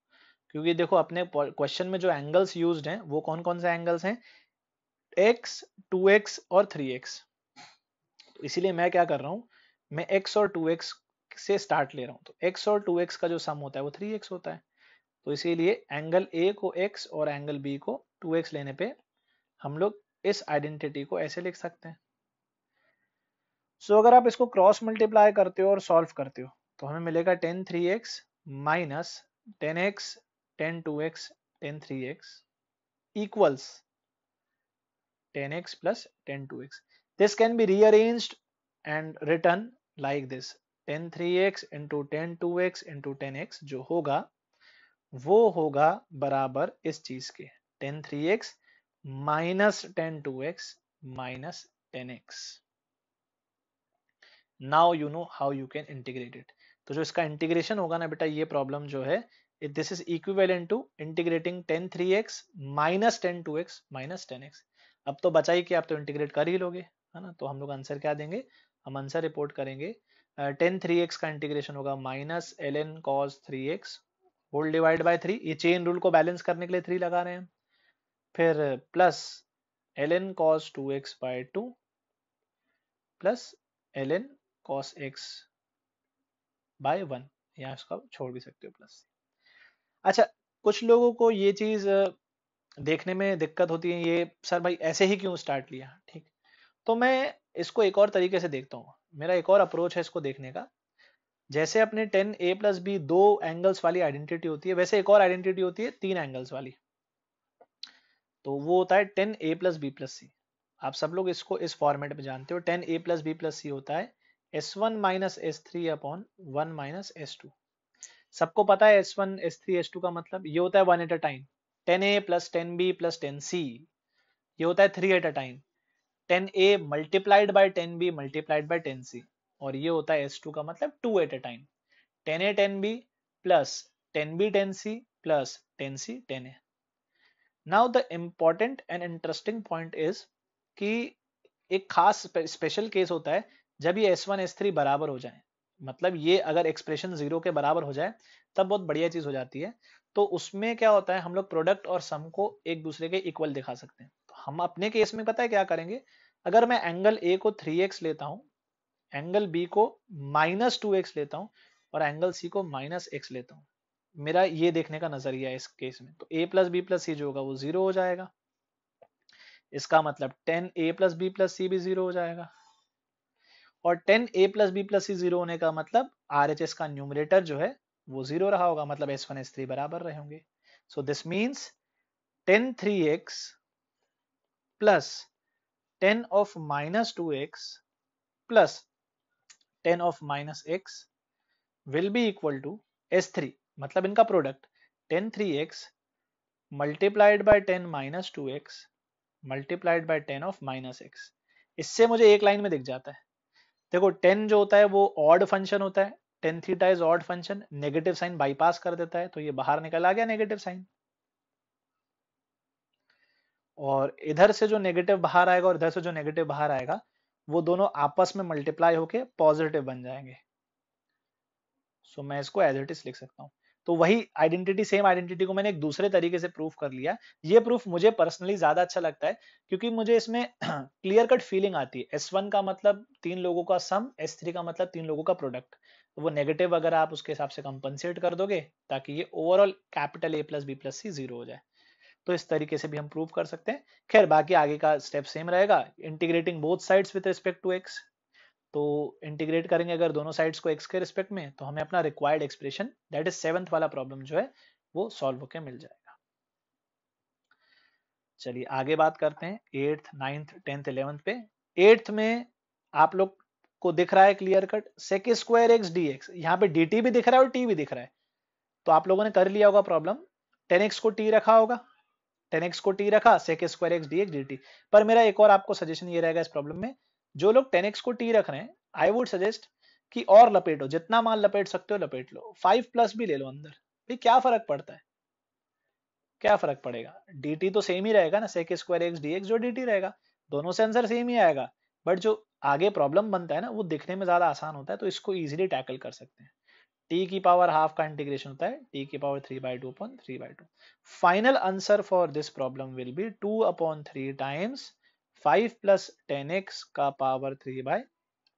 क्योंकि देखो, अपने क्वेश्चन में जो एंगल्स यूज्ड हैं, वो कौन कौन से एंगल्स हैं? X, 2x और 3x तो इसीलिए मैं क्या कर रहा हूँ मैं x और 2x से स्टार्ट ले रहा हूँ। तो x और 2x का जो सम होता है वो 3x होता है। तो इसीलिए एंगल A को x और एंगल B को 2x लेने पे हम लोग इस आइडेंटिटी को ऐसे लिख सकते हैं। सो so, अगर आप इसको क्रॉस मल्टीप्लाई करते हो और सॉल्व करते हो तो हमें मिलेगा tan three X minus tan X tan two X tan three X equals 10x plus 10 2x. This can be rearranged and written like this. 10 3x into 10 2x into 10x जो होगा, वो होगा बराबर इस चीज़ के। 10 3x minus tan two X minus tan X now you know how you can integrate it तो जो इसका इंटीग्रेशन होगा ना बेटा, ये प्रॉब्लम जो है to integrating tan three X minus tan two X minus tan X अब तो बचा ही कि आप तो इंटीग्रेट कर ही लोगे, है ना? तो हम लोग आंसर क्या देंगे? हम आंसर रिपोर्ट करेंगे। टेन थ्री एक्स का इंटीग्रेशन होगा minus L N cos three X whole divide by three ये चेन रूल को बैलेंस करने के लिए थ्री लगा रहे हैं। फिर plus L N cos two X by two plus L N cos X by one यहाँ इसका छोड़ भी सकते हो प्लस अच्छा कुछ लोगों को ये चीज़ देखने में दिक्कत होती है ये, सर भाई, ऐसे ही क्यों स्टार्ट लिया? ठीक। तो मैं इसको एक और तरीके से देखता हूँ। मेरा एक और अप्रोच है इसको देखने का। जैसे अपने टेन ए प्लस बी दो एंगल्स वाली आइडेंटिटी होती है, वैसे एक और आइडेंटिटी होती है तीन एंगल्स वाली। तो वो होता है tan A plus B plus C. आप सब लोग इसको इस फॉर्मेट में जानते हो। Tan A plus B plus C होता है S one minus S three upon one minus S two. सबको पता है S one, S three, S two का मतलब? ये होता है one at a time. Tan A plus tan B plus tan C, ये होता है three at a time tan A multiplied by tan B multiplied by tan C, और ये होता है एस टू का मतलब two at a time tan A tan B plus tan B tan C plus tan C tan A. Now the important and interesting point is कि एक खास special case होता है जब ये एस वन एस थ्री बराबर हो जाए. मतलब ये अगर एक्सप्रेशन ज़ीरो के बराबर हो जाए, तब बहुत बढ़िया चीज़ हो जाती है. तो उसमें क्या होता है, हम लोग प्रोडक्ट और सम को एक दूसरे के इक्वल दिखा सकते हैं। तो हम अपने केस में पता है क्या करेंगे? अगर मैं एंगल ए को थ्री एक्स लेता हूँ एंगल बी को माइनस टू लेता हूँ और एंगल सी को माइनस एक्स लेता हूँ, मेरा ये देखने का नज़रिया है इस केस में। तो A plus B plus C जो होगा वो ज़ीरो हो जाएगा। इसका मतलब tan A plus B plus C भी ज़ीरो हो जाएगा। और tan A plus B plus C zero होने का मतलब आर एच एस का न्यूमरेटर जो है वो ज़ीरो रहा होगा मतलब एस वन एस थ्री बराबर रहे होंगे। So this means tan three X plus tan of minus two X plus tan of minus X will be equal to S three मतलब इनका product tan three X multiplied by tan minus two X multiplied by tan of minus X इससे मुझे एक line में दिख जाता है। देखो टेन जो होता है, वो ऑड फ़ंक्शन होता है tan theta is odd function negative sign bypass कर देता है तो ये बाहर निकल आ गया नेगेटिव साइन। और इधर से जो नेगेटिव बाहर आएगा और इधर से जो नेगेटिव बाहर आएगा वो दोनों आपस में मल्टीप्लाई होके पॉजिटिव बन जाएँगे। सो so, मैं इसको एज इट इज़ लिख सकता हूँ। तो वही आइडेंटिटी सेम आइडेंटिटी को मैंने एक दूसरे तरीके से प्रूफ कर लिया। ये प्रूफ मुझे पर्सनली ज़्यादा अच्छा लगता है क्योंकि मुझे इसमें क्लियर कट फीलिंग आती है। एस वन का मतलब तीन लोगों का सम एस थ्री का मतलब तीन लोगों का प्रोडक्ट तो वो नेगेटिव अगर आप उसके हिसाब से कंपनसेट कर दोगे, ताकि ये overall capital A plus B plus C zero हो जाए। तो इस तरीके से भी हम प्रूव कर सकते हैं। खैर, बाकी आगे का स्टेप सेम रहेगा। Integrating both sides with respect to X तो इंटीग्रेट करेंगे अगर दोनों साइड्स को एक्स के रिस्पेक्ट में तो हमें अपना required expression that is seventh वाला प्रॉब्लम जो है, वो सॉल्व होकर मिल जाएगा। चलिए आगे बात करते हैं एट्थ नाइन्थ टेंथ इलेवंथ पे। एट्थ में आप लोग को दिख रहा है clear cut sec square X D X यहाँ पे डी टी भी दिख रहा है और टी भी दिख रहा है। तो आप लोगों ने कर लिया होगा प्रॉब्लम टेन एक्स को टी रखा होगा टेन एक्स को टी रखा sec square X D X D T पर मेरा एक और आपको सजेशन ये रहेगा इस प्रॉब्लम में, जो लोग टेन एक्स को टी रख रहे हैं आई वुड सजेस्ट कि और लपेटो, जितना माल लपेट सकते हो लपेट लो फाइव प्लस भी ले लो अंदर। भाई क्या फ़र्क पड़ता है? क्या फ़र्क पड़ेगा? डी तो सेम ही रहेगा ना sec square X D X जो डी रहेगा, दोनों से आंसर सेम ही आएगा। बट जो आगे प्रॉब्लम बनता है ना, वो दिखने में ज़्यादा आसान होता है तो इसको इजीली टैकल कर सकते हैं। टी की पावर हाफ़ का इंटीग्रेशन होता है टी की power three by two upon three by two final answer for this problem will be two upon three times five plus tan X का power three by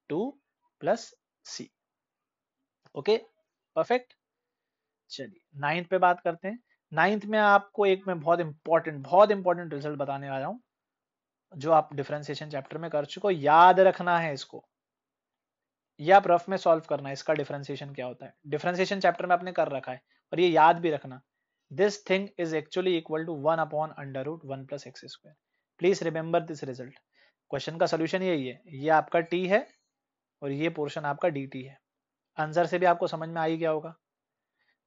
two plus C okay perfect चलिए ninth पे बात करते हैं। Ninth में आपको एक मैं बहुत इंपॉर्टेंट बहुत इंपॉर्टेंट रिज़ल्ट बताने आ रहा हूँ। जो आप डिफरेंशिएशन चैप्टर में कर चुके हो, याद रखना है इसको। ये आप रफ में सॉल्व करना है, इसका डिफरेंशिएशन क्या होता है। डिफरेंशिएशन चैप्टर में आपने कर रखा है, और ये याद भी रखना। This thing is actually equal to one upon under root one plus X square please remember this result question का सोल्यूशन यही है। ये आपका टी है, और ये पोर्शन आपका डी टी है। आंसर से भी आपको समझ में आ ही गया होगा।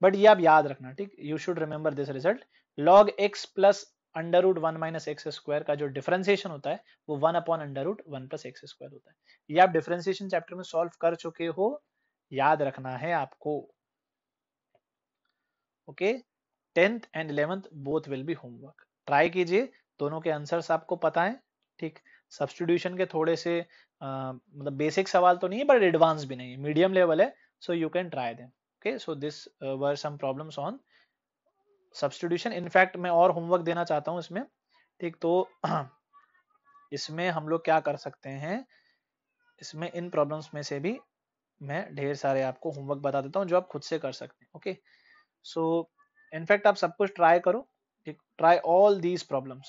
बट ये आप याद रखना, ठीक? You should remember this result log X plus under root one minus X square का जो डिफरेंशिएशन होता है वो one upon under root one plus X square होता है। ये आप डिफरेंशिएशन चैप्टर में सॉल्व कर चुके हो याद रखना है आपको। Okay tenth and eleventh both will be homework try कीजिए दोनों के आंसर्स आपको पता है ठीक? सब्सटीट्यूशन के थोड़े से आ, मतलब बेसिक सवाल तो नहीं है बट एडवांस भी नहीं है। मीडियम लेवल है so you can try them okay so this were some problems on substitution in fact मैं और होमवर्क देना चाहता हूँ इसमें। ठीक तो इसमें हम लोग क्या कर सकते हैं? इसमें इन प्रॉब्लम्स में से भी मैं ढेर सारे आपको होमवर्क बता देता हूँ जो आप खुद से कर सकते हैं। ओके सो इनफैक्ट आप सब कुछ ट्राई करो। ठीक try all these problems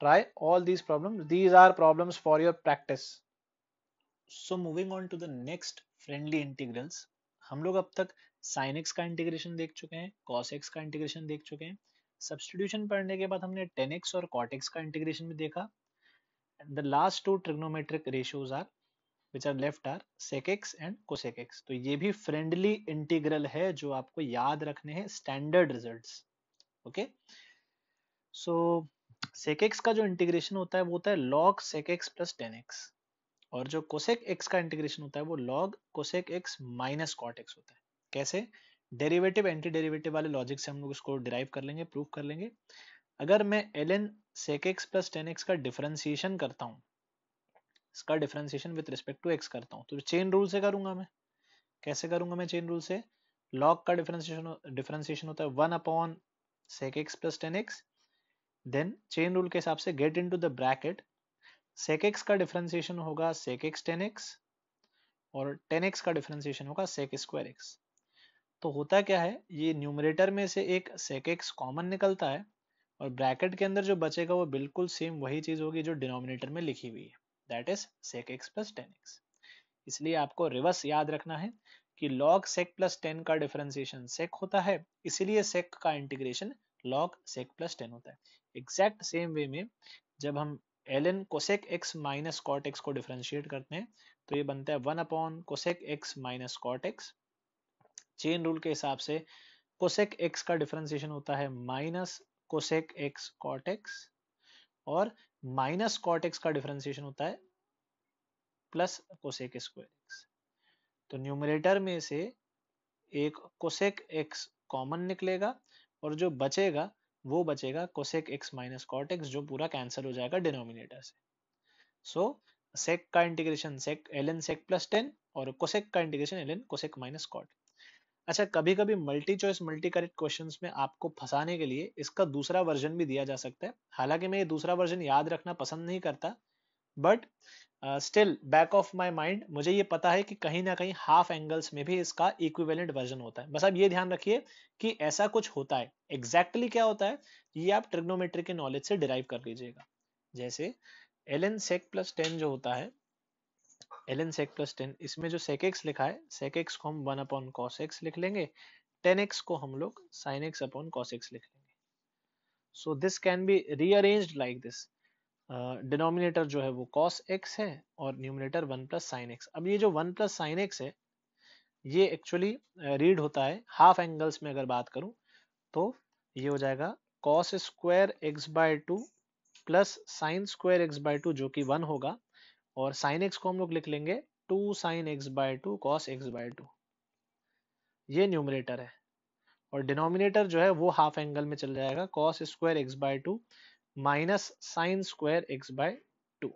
try all these problems these are problems for your practice so moving on to the next friendly integrals हम लोग अब तक साइन एक्स का इंटीग्रेशन देख चुके हैं कॉस एक्स का इंटीग्रेशन देख चुके हैं। सब्सटीट्यूशन पढ़ने के बाद हमने टेन एक्स और कॉट एक्स का इंटीग्रेशन भी देखा। The last two trigonometric ratios are which are left are sec X and cosec X तो ये भी फ्रेंडली इंटीग्रल है जो आपको याद रखने हैं standard results okay so sec X का जो इंटीग्रेशन होता है वो होता है log sec X plus tan X और जो कोसेक एक्स का इंटीग्रेशन होता है वो log cosec X minus cot X होता है। कैसे? डेरिवेटिव एंटी डेरिवेटिव वाले लॉजिक से हम लोग इसको डिराइव कर लेंगे प्रूव कर लेंगे। अगर मैं l n sec x plus tan x का डिफरेंशिएशन करता हूँ, इसका differentiation with respect to x करता हूँ तो चेन रूल से करूँगा मैं। कैसे करूँगा मैं चेन रूल से? लॉग का डिफरेंशिएशन डिफरेंशिएशन होता है one upon sec x plus tan x then chain rule के हिसाब से get into the bracket sec x का डिफरेंशिएशन होगा सेक एक्स टेन एक्स और टेन एक्स का डिफरेंशिएशन होगा सेक स्क्वायर एक्स तो होता क्या है? ये न्यूमरेटर में से एक सेक एक्स कॉमन निकलता है और ब्रैकेट के अंदर जो बचेगा वो बिल्कुल सेम वही चीज़ होगी जो डिनोमिनेटर में लिखी हुई है। That is sec x plus tan x इसलिए आपको रिवर्स याद रखना है कि log sec प्लस टेन का डिफरेंशिएशन sec होता है, इसीलिए sec का integration log sec plus tan होता है। एग्जैक्ट सेम वे में जब हम ln cosec x minus cot x को डिफरेंशिएट करते हैं तो ये बनता है one upon cosec x minus cot x chain rule के हिसाब से कोसेक एक्स का डिफरेंशिएशन होता है minus cosec x cot x और माइनस कॉट एक्स का डिफरेंशिएशन होता है प्लस कोसेक स्क्वायर एक्स तो न्यूमरेटर में से एक कोसेक एक्स कॉमन निकलेगा और जो बचेगा वो बचेगा cosec x minus cot x जो पूरा कैंसिल हो जाएगा डिनोमिनेटर से. सो so, सेक का integration sec l n sec plus tan और कोसेक का integration l n cosec minus cot अच्छा कभी कभी multi choice multi correct questions में आपको फंसाने के लिए इसका दूसरा वर्जन भी दिया जा सकता है। हालाँकि मैं ये दूसरा वर्जन याद रखना पसंद नहीं करता but still back of my mind मुझे ये पता है कि कहीं ना कहीं हाफ़ एंगल्स में भी इसका इक्विवेलेंट वर्जन होता है। बस आप ये ध्यान रखिए कि ऐसा कुछ होता है। एग्जैक्टली exactly क्या होता है, ये आप ट्रिग्नोमेट्री के नॉलेज से डिराइव कर लीजिएगा। जैसे l n sec plus tan जो होता है एन सेक प्लस टेन इसमें जो सेक एक्स लिखा है सेक एक्स को हम वन अपॉन कॉस एक्स लिख लेंगे टेन एक्स को हम लोग sine x upon cos x लिख लेंगे। So this can be rearranged like this denominator जो है वो कॉस एक्स है और numerator one plus sine x अब ये जो वन प्लस साइन एक्स है, ये एक्चुअली रीड होता है। हाफ़ एंगल्स में अगर बात करूँ तो ये हो जाएगा cos square x by two plus sine square x by two जो कि वन होगा। और साइन एक्स को हम लोग लिख लेंगे two sine x by two cos x by two ये न्यूमिनेटर है। और डिनोमिनेटर जो है वो हाफ़ एंगल में चल जाएगा cos square x by two minus sine square x by 2.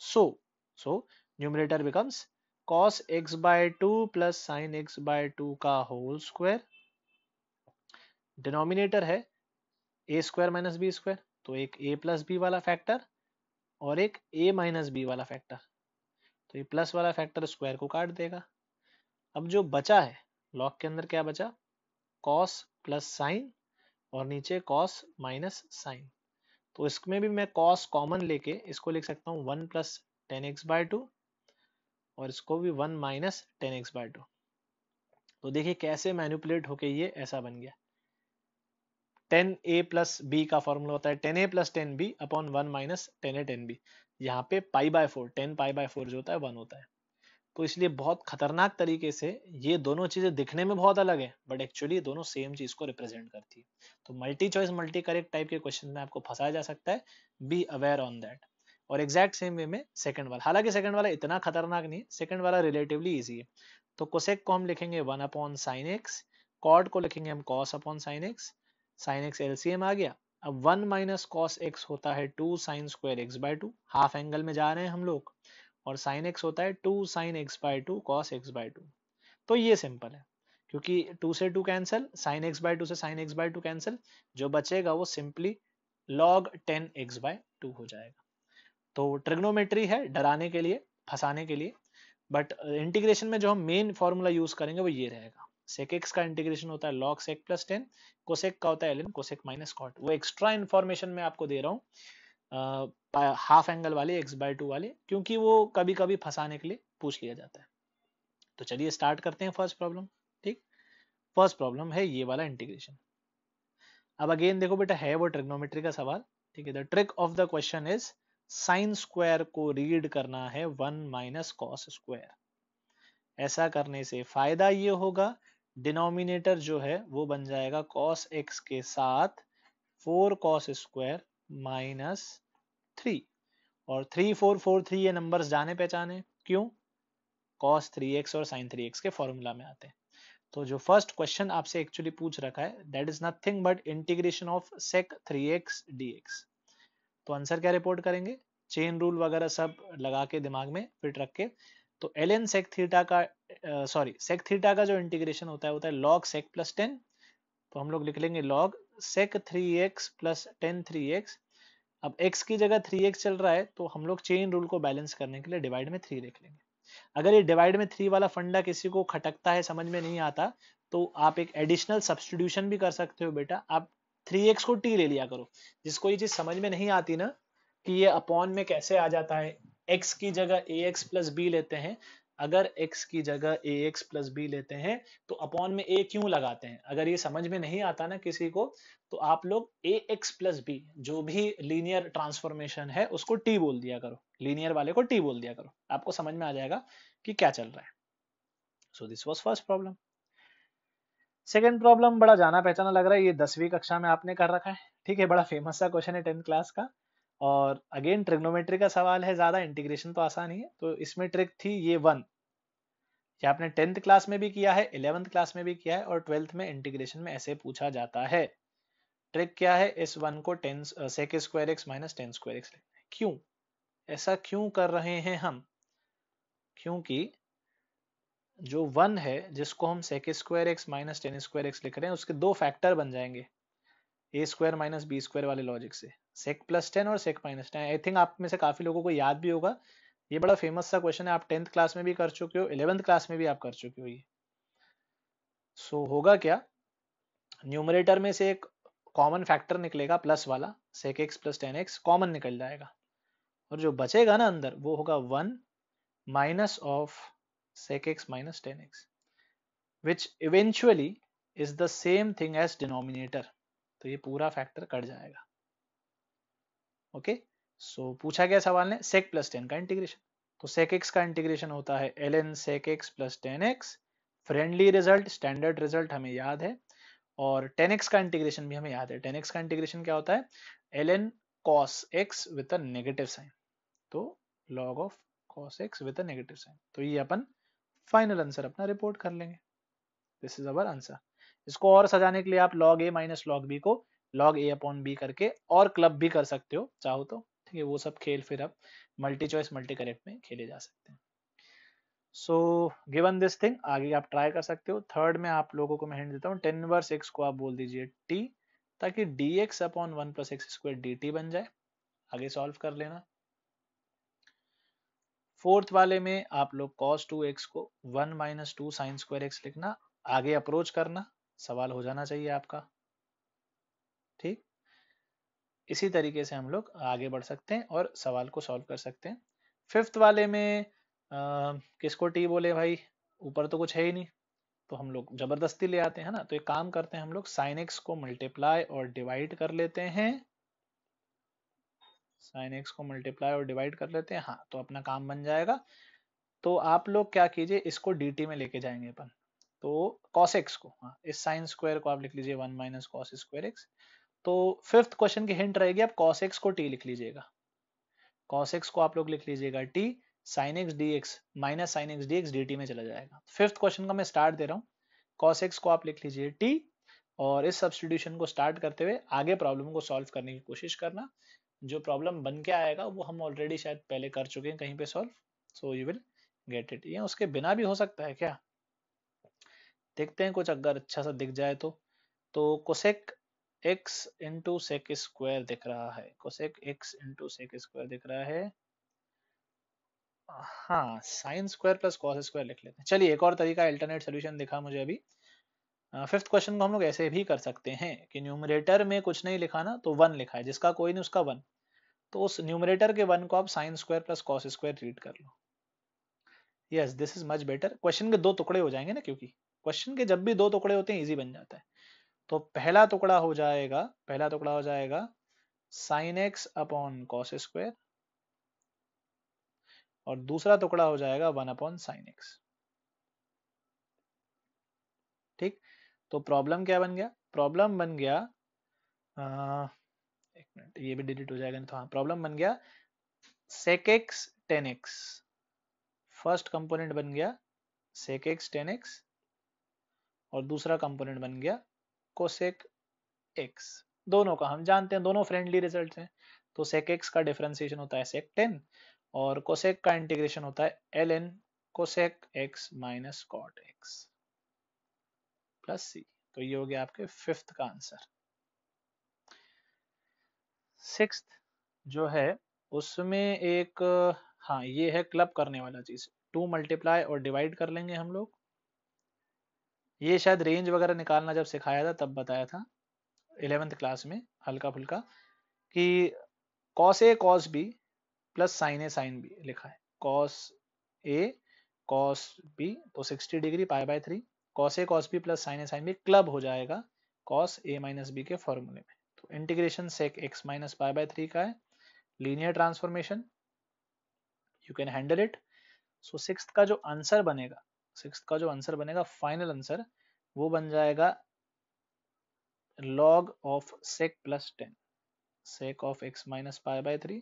So, so numerator becomes cos x by two plus sine x by two का होल स्क्वायर डिनोमिनेटर है a square minus b square तो एक ए plus B वाला factor और एक ए minus B वाला factor तो ये प्लस वाला फैक्टर स्क्वायर को काट देगा। अब जो बचा है लॉग के अंदर क्या बचा? कॉस प्लस साइन और नीचे कॉस माइनस साइन तो इसमें भी मैं कॉस कॉमन लेके इसको लिख सकता हूँ one plus tan x by two और इसको भी one minus tan x by two तो देखिए कैसे मैनिपुलेट होके ये ऐसा बन गया। टेन ए प्लस बी का फॉर्मूला होता है, tan a plus tan b upon one minus tan a tan b. यहाँ पे pi by four, tan pi by four जो होता है, वन होता है। तो इसलिए बहुत खतरनाक तरीके से ये दोनों चीज़ें दिखने में बहुत अलग है बट एक्चुअली दोनों सेम चीज़ को रिप्रेजेंट करती है। तो multi choice multi correct type के क्वेश्चन में आपको फंसाया जा सकता है। बी अवेयर ऑन दैट और एग्जैक्ट सेम वे में सेकंड वाला। हालाँकि सेकंड वाला इतना खतरनाक नहीं है सेकंड वाला रिलेटिवली इजी है। तो कोसेक को हम लिखेंगे one upon sine x cot को लिखेंगे हम cos upon sine x sine x LCM आ गया। अब वन माइनस कॉस एक्स होता है two sine square x by two, half angle में जा रहे हैं हम लोग, और साइन एक्स होता है two sine x by two cos x by two. तो ये सिंपल है, क्योंकि टू से two cancel sine x by two से sine x by two cancel, जो बचेगा वो simply log tan x by two हो जाएगा। तो ट्रिग्नोमेट्री है डराने के लिए, फंसाने के लिए, बट इंटीग्रेशन में जो हम मेन फॉर्मूला यूज़ करेंगे वो ये रहेगा। सेक एक्स का इंटीग्रेशन होता है log sec plus tan cosec का होता है एल कोसेक माइनस कॉट वो एक्स्ट्रा इन्फॉर्मेशन मैं आपको दे रहा हूँ हाफ़ एंगल वाले एक्स बाय टू वाले, क्योंकि वो कभी कभी फंसाने के लिए पूछ लिया जाता है। तो चलिए स्टार्ट करते हैं फ़र्स्ट प्रॉब्लम ठीक? फ़र्स्ट प्रॉब्लम है ये वाला इंटीग्रेशन अब अगेन देखो बेटा, है वो ट्रिग्नोमेट्री का सवाल, ठीक है? The trick of the question is sine square को रीड करना है वन माइनस कॉस स्क्वायर ऐसा करने से फ़ायदा ये होगा डिनोमिनेटर जो है वो बन जाएगा कॉस एक्स के साथ four cos square minus three और थ्री फोर फोर थ्री ये नंबर्स जाने पहचाने। क्यों? कॉस थ्री एक्स और साइन थ्री एक्स के फॉर्मूला में आते हैं। तो जो फ़र्स्ट क्वेश्चन आपसे एक्चुअली पूछ रखा है that is nothing but integration of sec three x d x तो आंसर क्या रिपोर्ट करेंगे? चेन रूल वगैरह सब लगा के दिमाग में फिट रख के। तो एल एन सेक थीटा का सॉरी सेक थीटा का जो इंटीग्रेशन होता है होता है लॉग सेक प्लस टेन तो हम लोग लिख लेंगे log sec three x plus tan three x अब x की जगह थ्री एक्स चल रहा है तो हम लोग चेन रूल को बैलेंस करने के लिए डिवाइड में थ्री लिख लेंगे. अगर ये डिवाइड में थ्री वाला फंडा किसी को खटकता है, समझ में नहीं आता तो आप एक एडिशनल सब्सटीट्यूशन भी कर सकते हो बेटा. आप थ्री एक्स को टी ले लिया करो. जिसको ये चीज़ समझ में नहीं आती ना, कि ये अपॉन में कैसे आ जाता है. x की जगह ए एक्स प्लस बी लेते हैं अगर x की जगह ए एक्स प्लस बी लेते हैं तो अपॉन में a क्यों लगाते हैं? अगर ये समझ में नहीं आता ना किसी को तो आप लोग ए एक्स प्लस बी जो भी लीनियर ट्रांसफॉर्मेशन है, उसको t बोल दिया करो। लीनियर वाले को t बोल दिया करो। आपको समझ में आ जाएगा कि क्या चल रहा है। So this was first problem second problem बड़ा जाना पहचाना लग रहा है, ये दसवीं कक्षा में आपने कर रखा है। ठीक है, बड़ा फ़ेमस सा क्वेश्चन है टेंथ क्लास का। और अगेन ट्रिग्नोमेट्री का सवाल है, ज़्यादा इंटीग्रेशन तो आसान ही है। तो इसमें ट्रिक थी ये वन ये आपने टेंथ क्लास में भी किया है इलेवेंथ क्लास में भी किया है और ट्वेल्थ में इंटीग्रेशन में ऐसे पूछा जाता है। ट्रिक क्या है? इस वन को ten sec square x minus tan square x क्यों? ऐसा क्यों कर रहे हैं हम? क्योंकि जो वन है, जिसको हम sec square x minus tan square x लिख रहे हैं, उसके दो फैक्टर बन जाएँगे। A square minus b square वाले लॉजिक से। सेक प्लस टेन और sec minus tan I think आप में से काफ़ी लोगों को याद भी होगा। ये बड़ा फ़ेमस सा क्वेश्चन है। आप टेंथ क्लास में भी कर चुके हो इलेवेंथ क्लास में भी आप कर चुके हो ये। सो so, होगा क्या? न्यूमरेटर में से एक कॉमन फैक्टर निकलेगा प्लस वाला। Sec x plus tan x common निकल जाएगा। और जो बचेगा ना अंदर वो होगा one minus of sec x minus tan x which eventually is the same thing as denominator तो ये पूरा फैक्टर कट जाएगा। ओके सो पूछा गया सवाल ने सेक प्लस टेन का इंटीग्रेशन तो सेक एक्स का इंटीग्रेशन होता है l n sec x plus tan x friendly result standard result हमें याद है। और टेन एक्स का इंटीग्रेशन भी हमें याद है। टेन एक्स का इंटीग्रेशन क्या होता है? L n cos x with a negative sign तो log of cos x with a negative sign तो ये अपन फाइनल आंसर अपना रिपोर्ट कर लेंगे। दिस इज़ अवर आंसर इसको और सजाने के लिए आप log a minus log b को लॉग ए अपॉन बी करके और क्लब भी कर सकते हो, चाहो तो। ठीक है, वो सब खेल फिर अब मल्टी चॉइस मल्टी करेक्ट में खेले जा सकते हैं। सो गिवन दिस थिंग आगे आप ट्राई कर सकते हो। थर्ड में आप लोगों को मैं हिंट देता हूँ टेन वर्स एक्स को आप बोल दीजिए टी ताकि d x upon one plus x square d t बन जाए। आगे सॉल्व कर लेना। फोर्थ वाले में आप लोग cos 2x को 1 minus two sine square x लिखना, आगे अप्रोच करना। सवाल हो जाना चाहिए आपका। ठीक? इसी तरीके से हम लोग आगे बढ़ सकते हैं और सवाल को सॉल्व कर सकते हैं। फिफ्थ वाले में आ, किसको टी बोले भाई? ऊपर तो कुछ है ही नहीं। तो हम लोग ज़बरदस्ती ले आते हैं ना? तो एक काम करते हैं हम लोग साइन एक्स को मल्टीप्लाई और डिवाइड कर लेते हैं। साइन एक्स को मल्टीप्लाई और डिवाइड कर लेते हैं। हाँ तो अपना काम बन जाएगा। तो आप लोग क्या कीजिए इसको dt में लेके जाएँगे अपन। तो cos x को हाँ इस साइन स्क्वायर को आप लिख लीजिए one minus cos square x तो फिफ्थ क्वेश्चन की हिंट रहेगी, आप cos x को t लिख लीजिएगा। cos x को आप लोग लिख लीजिएगा t, sin x dx minus sin x dx dt में चला जाएगा। फिफ्थ क्वेश्चन का मैं स्टार्ट दे रहा हूँ। cos x को आप लिख लीजिए t और इस सब्सटीट्यूशन को स्टार्ट करते हुए आगे प्रॉब्लम को सॉल्व करने की कोशिश करना। जो प्रॉब्लम बन के आएगा, वो हम ऑलरेडी शायद पहले कर चुके हैं कहीं पे solve so you will get it या उसके बिना भी हो सकता है क्या? देखते हैं कुछ अगर अच्छा सा दिख जाए तो। तो cosec x into sec square दिख रहा है। Cosec x into sec square दिख रहा है। हाँ sine square plus cos square लिख लेते हैं। चलिए एक और तरीका अल्टरनेट सोल्यूशन दिखा मुझे अभी। फिफ्थ क्वेश्चन को हम लोग ऐसे भी कर सकते हैं कि न्यूमरेटर में कुछ नहीं लिखा ना तो वन लिखा है। जिसका कोई नहीं, उसका वन तो उस न्यूमरेटर के वन को आप sine square plus cos square read कर लो। Yes this is much better question के दो टुकड़े हो जाएँगे ना, क्योंकि क्वेश्चन के जब भी दो टुकड़े होते हैं इजी बन जाता है। तो पहला टुकड़ा हो जाएगा पहला टुकड़ा हो जाएगा sine x upon cos square और दूसरा टुकड़ा हो जाएगा वन अपॉन साइन एक्स ठीक? तो प्रॉब्लम क्या बन गया? प्रॉब्लम बन गया आ, एक मिनट ये भी डिलीट हो जाएगा तो हाँ प्रॉब्लम बन गया sec x tan x first component बन गया सेक एक्स टेन एक्स और दूसरा कंपोनेंट बन गया कोसेक एक्स दोनों का, हम जानते हैं दोनों फ्रेंडली रिज़ल्ट हैं। तो सेक एक्स का डिफरेंशिएशन होता है सेक टेन और कोसेक का इंटीग्रेशन होता है l n cosec x minus cot x plus c तो ये हो गया आपके फिफ्थ का आंसर सिक्स जो है, उसमें एक हाँ ये है क्लब करने वाला चीज़। टू मल्टीप्लाई और डिवाइड कर लेंगे हम लोग। ये शायद रेंज वगैरह निकालना जब सिखाया था, तब बताया था इलेवेंथ क्लास में हल्का फुल्का कि cos a cos b plus sine a sine b लिखा है। कॉस ए कॉस बी तो 60 degree pi by three cos a cos b plus sine a sine b club हो जाएगा कॉस ए माइनस बी के फॉर्मूले में। तो integration sec x minus pi by three का है linear transformation you can handle it so six का जो आंसर बनेगा सिक्स का जो आंसर बनेगा फाइनल आंसर, वो बन जाएगा log of sec plus 10 sec of x minus pi by 3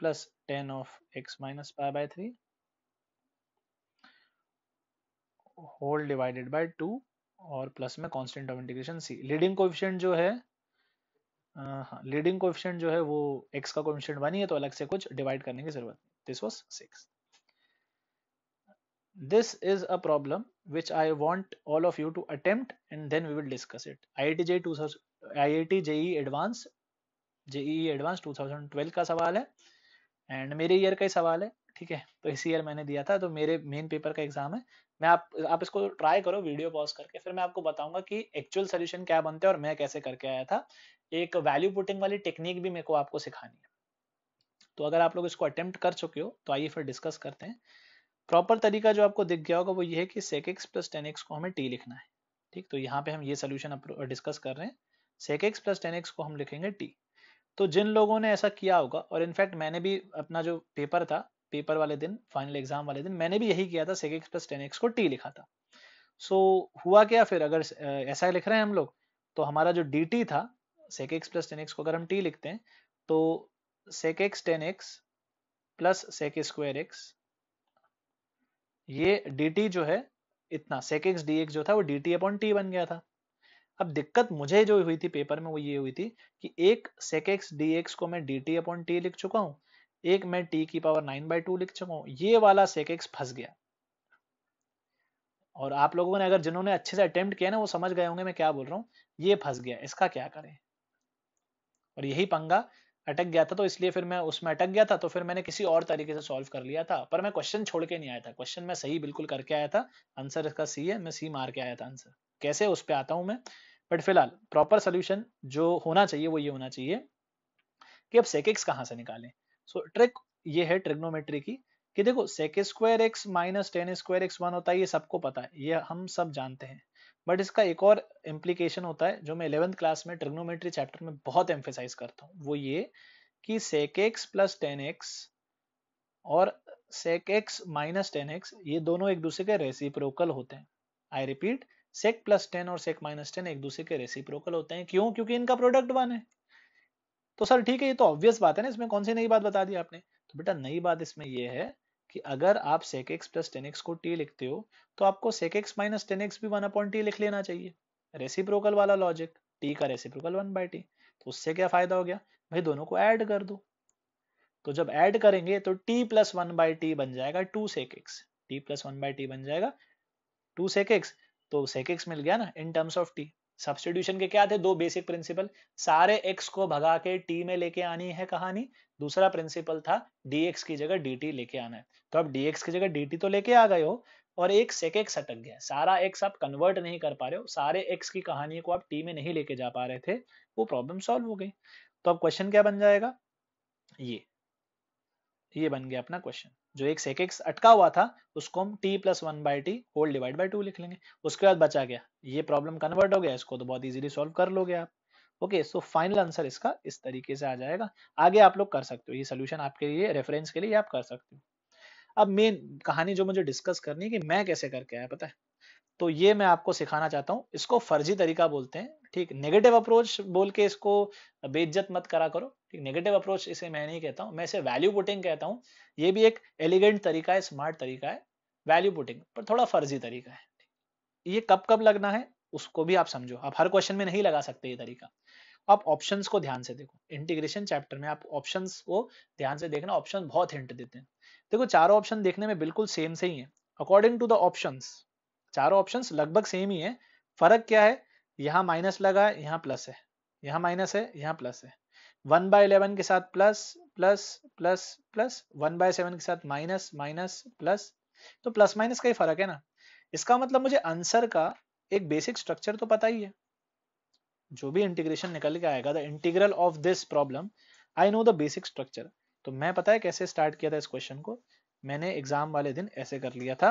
plus 10 of x minus pi by 3 whole divided by two और प्लस में constant of integration c leading coefficient जो है लीडिंग कोएफिशिएंट जो है, वो x का कोएफिशिएंट वन ही है तो अलग से कुछ डिवाइड करने की ज़रूरत this was six this is a problem which I want all of you to attempt and then we will discuss it. IIT JEE 2000 IIT JEE Advanced JEE Advanced 2012 का सवाल है एंड मेरे ईयर का ही सवाल है, ठीक है? तो इसी ईयर मैंने दिया था तो मेरे मेन पेपर का एग्ज़ाम है। मैं आप आप इसको ट्राई करो वीडियो पॉज करके, फिर मैं आपको बताऊँगा कि एक्चुअल सोल्यूशन क्या बनते हैं और मैं कैसे करके आया था। एक वैल्यू पुटिंग वाली टेक्निक भी मेरे को आपको सिखानी है। तो अगर आप लोग इसको अटेम्प्ट कर चुके हो तो आइए फिर डिस्कस करते हैं। प्रॉपर तरीका जो आपको दिख गया होगा वो ये है कि sec x plus tan x को हमें टी लिखना है ठीक? तो यहाँ पे हम ये सोल्यूशन डिस्कस कर रहे हैं। Sec x plus tan x को हम लिखेंगे टी तो जिन लोगों ने ऐसा किया होगा और इनफैक्ट मैंने भी अपना जो पेपर था पेपर वाले दिन फाइनल एग्ज़ाम वाले दिन मैंने भी यही किया था sec x plus tan x को टी लिखा था। सो so, हुआ क्या फिर? अगर ऐसा लिख रहे हैं हम लोग तो हमारा जो डी टी था sec x plus tan x को अगर हम टी लिखते हैं तो sec x tan x plus sec square x ये dt जो है, इतना, sec x dx जो था, वो dt अपॉन टी बन गया था। अब दिक्कत मुझे जो हुई थी पेपर में, वो ये हुई थी कि एक sec x dx को मैं dt अपॉन टी लिख चुका हूँ, एक मैं t की पावर नाइन बाई टू लिख चुका हूँ, ये वाला sec x फंस गया। और आप लोगों ने, अगर जिन्होंने अच्छे से अटेम्प्ट किया ना, वो समझ गए होंगे मैं क्या बोल रहा हूँ, ये फंस गया, इसका क्या करें? और यही पंगा अटक गया था तो इसलिए फिर मैं उसमें अटक गया था तो फिर मैंने किसी और तरीके से सॉल्व कर लिया था। पर मैं क्वेश्चन छोड़ के नहीं आया था। क्वेश्चन मैं सही बिल्कुल करके आया था। आंसर इसका सी है। मैं सी मार के आया था आंसर कैसे? उस पर आता हूँ मैं। बट फ़िलहाल प्रॉपर सोल्यूशन जो होना चाहिए वो ये होना चाहिए कि अब सेक एक्स कहाँ से निकालें? सो so, ट्रिक ये है ट्रिग्नोमेट्री की कि देखो sec square x minus tan square x one होता है ये सबको पता है। ये हम सब जानते हैं। बट इसका एक और इम्प्लीकेशन होता है, जो मैं इलेवेंथ क्लास में ट्रिग्नोमेट्री चैप्टर में बहुत एम्फेसाइज करता हूँ, वो ये कि sec x plus tan x और sec x minus tan x ये दोनों एक दूसरे के रेसिप्रोकल होते हैं। I repeat sec plus tan और सेक माइनस टेन एक दूसरे के रेसिप्रोकल होते हैं। क्यों? क्योंकि इनका प्रोडक्ट वन है। तो सर, ठीक है, ये तो ऑब्वियस बात है ना, इसमें कौन सी नई बात बता दी आपने? तो बेटा, नई बात इसमें ये है कि अगर आप sec x plus tan x को टी लिखते हो तो आपको sec x minus tan x भी वन अपॉइंट टी लिख लेना चाहिए। रेसिप्रोकल वाला लॉजिक टी का रेसिप्रोकल वन बाई टी तो उससे क्या फ़ायदा हो गया? भाई दोनों को ऐड कर दो। तो जब ऐड करेंगे तो t plus one by t बन जाएगा two sec x t plus one by t बन जाएगा टू सेक एक्स तो सेक एक्स मिल गया ना in terms of t substitution के क्या थे? दो बेसिक प्रिंसिपल सारे एक्स को भगा के टी में लेके आनी है कहानी. दूसरा प्रिंसिपल था डीएक्स की जगह dt लेके आना है. तो अब डीएक्स की जगह dt तो लेके आ गए हो और एक सेक एक्स अटक गया सारा एक्स आप कन्वर्ट नहीं कर पा रहे हो. सारे एक्स की कहानी को आप टी में नहीं लेके जा पा रहे थे. वो प्रॉब्लम सॉल्व हो गई. तो अब क्वेश्चन क्या बन जाएगा? ये. ये बन गया अपना क्वेश्चन जो एक सेक एक्स अटका हुआ था, उसको हम t plus one by t whole divide by two लिख लेंगे। उसके बाद बचा गया। ये प्रॉब्लम कन्वर्ट हो गया, इसको तो बहुत इजीली सॉल्व कर लोगे आप। ओके सो फाइनल आंसर इसका इस तरीके से आ जाएगा। आगे आप लोग कर सकते हो, ये सोल्यूशन आपके लिए रेफरेंस के लिए आप कर सकते हो। अब मेन कहानी जो मुझे डिस्कस करनी है कि मैं कैसे करके आया, पता है? तो ये मैं आपको सिखाना चाहता हूँ। इसको फर्जी तरीका बोलते हैं ठीक नेगेटिव अप्रोच बोल के इसको बेइज्जत मत करा करो। ठीक नेगेटिव अप्रोच इसे मैं नहीं कहता हूँ, मैं इसे वैल्यू पुटिंग कहता हूँ। ये भी एक एलिगेंट तरीका है स्मार्ट तरीका है वैल्यू पुटिंग पर थोड़ा फर्जी तरीका है। ये कब कब लगना है, उसको भी आप समझो। आप हर क्वेश्चन में नहीं लगा सकते ये तरीका। आप ऑप्शंस को ध्यान से देखो। इंटीग्रेशन चैप्टर में आप ऑप्शंस को ध्यान से देखना ऑप्शन बहुत हिंट देते हैं। देखो, चारों ऑप्शन देखने में बिल्कुल सेम से ही है। अकॉर्डिंग टू द ऑप्शन चारों ऑप्शन लगभग सेम ही है। फ़र्क क्या है? यहाँ माइनस लगा है, यहाँ प्लस है। यहाँ माइनस है, यहाँ प्लस है। वन बाय इलेवन के साथ plus plus plus plus, one by seven के साथ माइनस माइनस, प्लस तो प्लस माइनस का ही फ़र्क है ना? इसका मतलब मुझे आंसर का एक बेसिक स्ट्रक्चर तो पता ही है। जो भी इंटीग्रेशन निकल के आएगा the integral of this problem I know the basic structure तो मैं पता है कैसे स्टार्ट किया था इस क्वेश्चन को? मैंने एग्ज़ाम वाले दिन ऐसे कर लिया था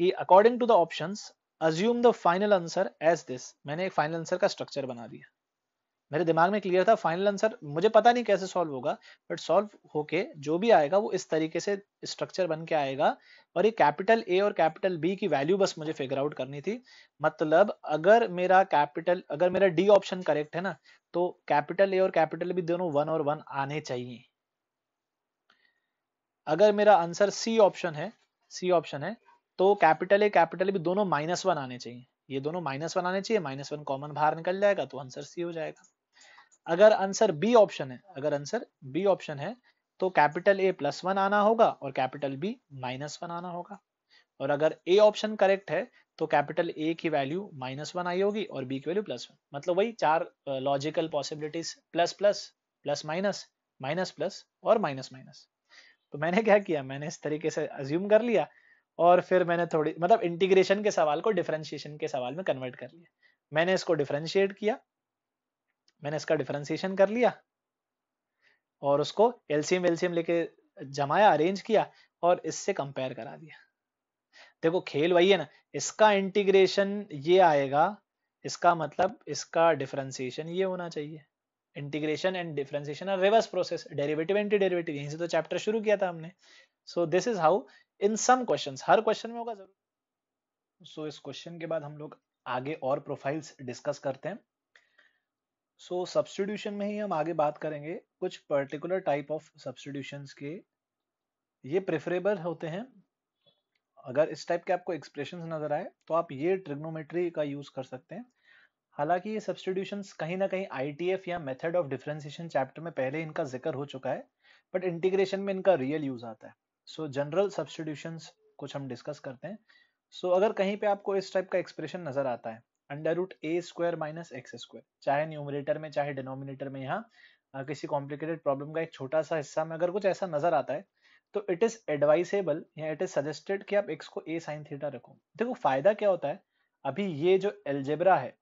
कि according to the options assume the final answer as this मैंने एक फाइनल आंसर का स्ट्रक्चर बना दिया। मेरे दिमाग में क्लियर था फाइनल आंसर मुझे पता नहीं कैसे सॉल्व होगा बट सॉल्व होके जो भी आएगा वो इस तरीके से स्ट्रक्चर बन के आएगा। और ये कैपिटल ए और कैपिटल बी की वैल्यू बस मुझे फिगर आउट करनी थी। मतलब अगर मेरा कैपिटल अगर मेरा डी ऑप्शन करेक्ट है ना तो कैपिटल ए और कैपिटल बी दोनों वन और वन आने चाहिए। अगर मेरा आंसर सी ऑप्शन है सी ऑप्शन है तो कैपिटल ए कैपिटल बी दोनों माइनस वन आने चाहिए। ये दोनों माइनस वन आने चाहिए माइनस वन कॉमन बाहर निकल जाएगा तो आंसर सी हो जाएगा। अगर आंसर बी ऑप्शन है, अगर आंसर बी ऑप्शन है तो कैपिटल ए प्लस वन आना होगा और कैपिटल बी माइनस वन आना होगा। और अगर ए ऑप्शन करेक्ट है तो कैपिटल ए की वैल्यू माइनस वन आई होगी और बी की वैल्यू प्लस वन मतलब वही चार logical possibilities plus plus plus minus minus plus और माइनस माइनस तो मैंने क्या किया? मैंने इस तरीके से अज्यूम कर लिया और फिर मैंने थोड़ी मतलब इंटीग्रेशन के सवाल को डिफरेंशिएशन के सवाल में कन्वर्ट कर लिया। मैंने इसको डिफरेंशिएट किया, मैंने इसका डिफरेंशिएशन कर लिया और उसको एलसीएम एलसीएम लेके जमाया अरेंज किया और इससे कंपेयर करा दिया। देखो, खेल वही है ना, इसका इंटीग्रेशन ये आएगा, इसका मतलब इसका डिफरेंशिएशन ये होना चाहिए। इंटीग्रेशन एंड डिफरेंशिएशन और reverse process derivative anti derivative यहीं से तो चैप्टर शुरू किया था हमने। So this is how in some questions her question में होगा ज़रूर। सो so, इस क्वेश्चन के बाद हम लोग आगे और प्रोफाइल्स डिस्कस करते हैं। सो so, सब्सटीट्यूशन में ही हम आगे बात करेंगे कुछ पर्टिकुलर टाइप ऑफ़ सब्सटीट्यूशंस के। ये प्रेफरेबल होते हैं। अगर इस टाइप के आपको एक्सप्रेशन नज़र आए तो आप ये ट्रिग्नोमेट्री का यूज़ कर सकते हैं। हालाँकि ये सब्सटीट्यूशंस कहीं ना कहीं आईटीएफ या मेथड ऑफ़ डिफरेंशिएशन चैप्टर में पहले इनका ज़िक्र हो चुका है बट इंटीग्रेशन में इनका रियल यूज़ आता है। सो जनरल सब्सटीट्यूशंस कुछ हम डिस्कस करते हैं। सो so, अगर कहीं पे आपको इस टाइप का एक्सप्रेशन नज़र आता है under root a square minus x square चाहे न्यूमरेटर में चाहे डिनोमिनेटर में यहाँ किसी कॉम्प्लिकेटेड प्रॉब्लम का एक छोटा सा हिस्सा में अगर कुछ ऐसा नज़र आता है तो इट इज़ एडवाइसेबल या इट इज़ सजेस्टेड कि आप एक्स को ए साइन थीटा रखो। देखो फ़ायदा क्या होता है? अभी ये जो एल्जेब्रा है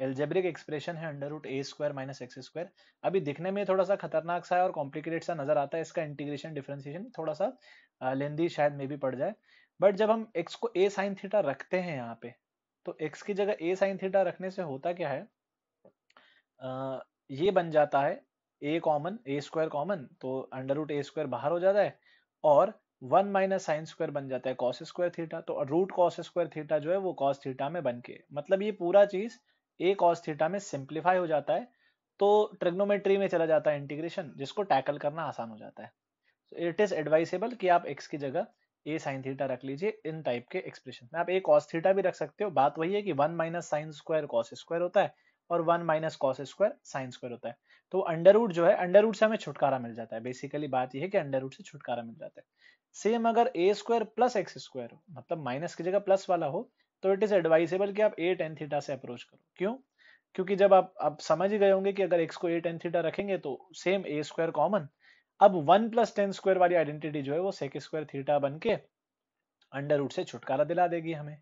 एल्जेब्रिक एक्सप्रेशन है under root a square minus x square अभी दिखने में थोड़ा सा खतरनाक सा है और कॉम्प्लिकेटेड सा नज़र आता है इसका इंटीग्रेशन डिफरेंशिएशन थोड़ा सा लेंदी शायद मे भी पड़ जाए. बट जब हम x को a साइन थीटा रखते हैं यहाँ पे तो x की जगह a साइन थीटा रखने से होता क्या है? आ, ये बन जाता है a common a square common तो अंडर रूट ए स्क्वायर बाहर हो जाता है और वन माइनस साइन स्क्वायर बन जाता है कॉस स्क्वायर थीटा तो रूट कॉस स्क्वायर थीटा जो है वो कॉस थीटा में बन के मतलब ये पूरा चीज़ ए कॉस थीटा में सिंप्लीफाई हो जाता है तो ट्रिग्नोमेट्री में चला जाता है इंटीग्रेशन जिसको टैकल करना आसान हो जाता है। इट इज़ एडवाइसेबल कि आप एक्स की जगह ए साइन थीटा रख लीजिए इन टाइप के एक्सप्रेशन में। आप ए कॉस थीटा भी रख सकते हो। बात वही है कि one minus sine square cos square होता है और one minus cos square sine square होता है। तो अंडर रूट जो है अंडर रूट से हमें छुटकारा मिल जाता है। बेसिकली बात यह है कि अंडर रूट से छुटकारा मिल जाता है। सेम अगर a square plus x square मतलब माइनस की जगह प्लस वाला हो तो इट इज़ एडवाइजेबल कि आप ए टेन थीटा से अप्रोच करो। क्यों? क्योंकि जब आप आप समझ गए होंगे कि अगर एक्स को ए टेन थीटा रखेंगे तो सेम ए स्क्वायर कॉमन अब वन प्लस टेन स्क्वायर वाली आइडेंटिटी जो है वो सेक स्क्वायर थीटा बन के अंडर रूट से छुटकारा दिला देगी हमें।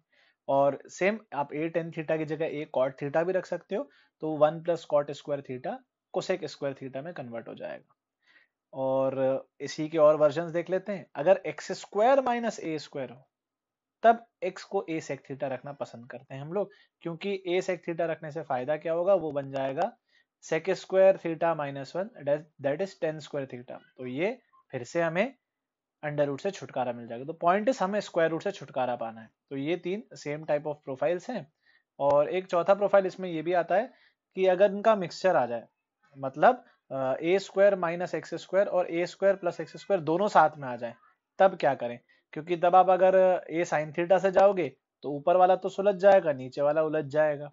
और सेम आप ए टेन थीटा की जगह ए कॉट थीटा भी रख सकते हो तो one plus cot square theta cosec square theta में कन्वर्ट हो जाएगा। और इसी के और वर्जन देख लेते हैं। अगर x square minus a square हो तब x को a सेक थीटा रखना पसंद करते हैं हम लोग, क्योंकि a सेक थीटा रखने से फ़ायदा क्या होगा? वो बन जाएगा sec square theta minus one that is tan square theta तो ये फिर से हमें अंडर रूट से छुटकारा मिल जाएगा। तो पॉइंट इज़ हमें स्क्वायर रूट से छुटकारा पाना है। तो ये तीन सेम टाइप ऑफ़ प्रोफाइल्स हैं। और एक चौथा प्रोफ़ाइल इसमें ये भी आता है कि अगर इनका मिक्सचर आ जाए मतलब a square minus x square और a square plus x square दोनों साथ में आ जाए, तब क्या करें? क्योंकि तब आप अगर ए साइन थीटा से जाओगे तो ऊपर वाला तो सुलझ जाएगा, नीचे वाला उलझ जाएगा।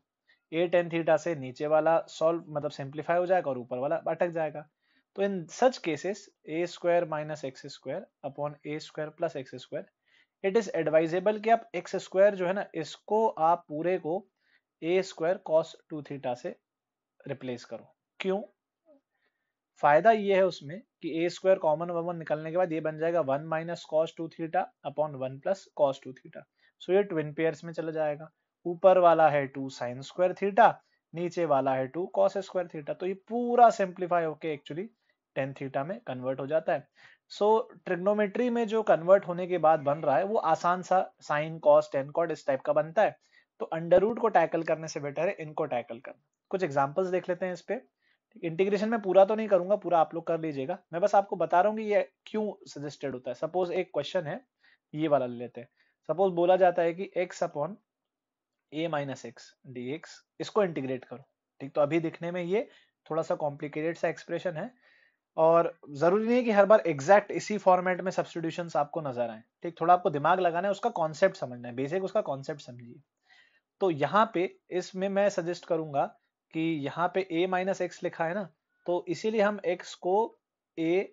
ए टेन थीटा से नीचे वाला सॉल्व मतलब सिंप्लीफाई हो जाएगा और ऊपर वाला अटक जाएगा। तो in such cases a square minus x square upon a square plus x square it is advisable कि आप एक्स स्क्वायर जो है ना, इसको आप पूरे को a square cos two theta से रिप्लेस करो। क्यों? फ़ायदा ये है उसमें कि ए स्क्वायर कॉमन वन निकलने के बाद ये बन जाएगा one minus cos two theta upon one plus cos two theta so ये ट्विन पेयर्स में चला जाएगा। ऊपर वाला है टू साइन स्क्वायर थीटा नीचे वाला है टू कॉस स्क्वायर थीटा तो ये पूरा सिंप्लीफाई होके एक्चुअली टेन थीटा में कन्वर्ट हो जाता है। सो so, ट्रिग्नोमेट्री में जो कन्वर्ट होने के बाद बन रहा है वो आसान सा साइन कॉस टेन कॉट इस टाइप का बनता है। तो अंडर रूट को टैकल करने से बेटर है इनको टैकल करना। कुछ एग्जाम्पल्स देख लेते हैं इस पे। इंटीग्रेशन में पूरा तो नहीं करूँगा, पूरा आप लोग कर लीजिएगा। मैं बस आपको बता रहा हूँ कि ये क्यों सजेस्टेड होता है। सपोज़ एक क्वेश्चन है, ये वाला ले लेते हैं। सपोज़ बोला जाता है कि x upon a minus x d x इसको इंटीग्रेट करो। ठीक तो अभी दिखने में ये थोड़ा सा कॉम्प्लिकेटेड सा एक्सप्रेशन है। और ज़रूरी नहीं है कि हर बार एग्जैक्ट इसी फॉर्मेट में सब्सटीट्यूशन आपको नज़र आए। ठीक, थोड़ा आपको दिमाग लगाना है, उसका कॉन्सेप्ट समझना है बेसिक उसका कॉन्सेप्ट समझिए। तो यहाँ पे इसमें मैं सजेस्ट करूँगा कि यहाँ पे a माइनस एक्स लिखा है ना तो इसीलिए हम x को a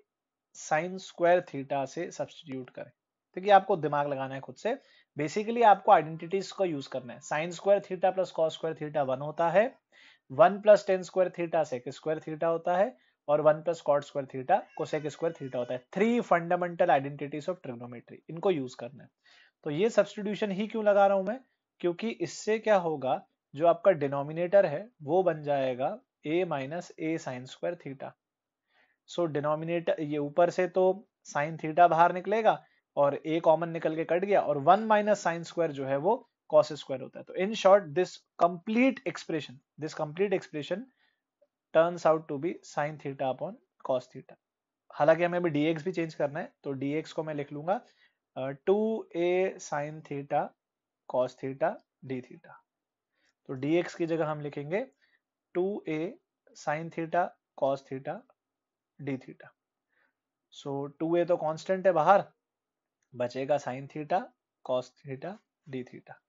साइन स्क्वायर थीटा से सब्सटीट्यूट करें। ठीक है आपको दिमाग लगाना है खुद से। बेसिकली आपको आइडेंटिटीज का यूज़ करना है। Sine square theta plus cos square theta one होता है। One plus tan square theta sec square theta होता है और one plus cot square theta को कोसेक स्क्वायर थीटा होता है। Three fundamental identities of trigonometry इनको यूज़ करना है। तो ये सब्सटीट्यूशन ही क्यों लगा रहा हूँ मैं? क्योंकि इससे क्या होगा जो आपका डिनोमिनेटर है, वो बन जाएगा a minus a sine square theta so denominator ये ऊपर से तो साइन थीटा बाहर निकलेगा और a कॉमन निकल के कट गया और वन माइनस साइन स्क्वायर जो है वो कॉस स्क्वायर होता है। तो in short this complete expression this complete expression turns out to be sine theta upon cos theta हालाँकि हमें अभी dx भी चेंज करना है तो dx को मैं लिख लूँगा two a sine theta cos theta d theta तो dx की जगह हम लिखेंगे two a sine theta cos theta d theta so two a तो कांस्टेंट है बाहर, बचेगा sine theta cos theta d theta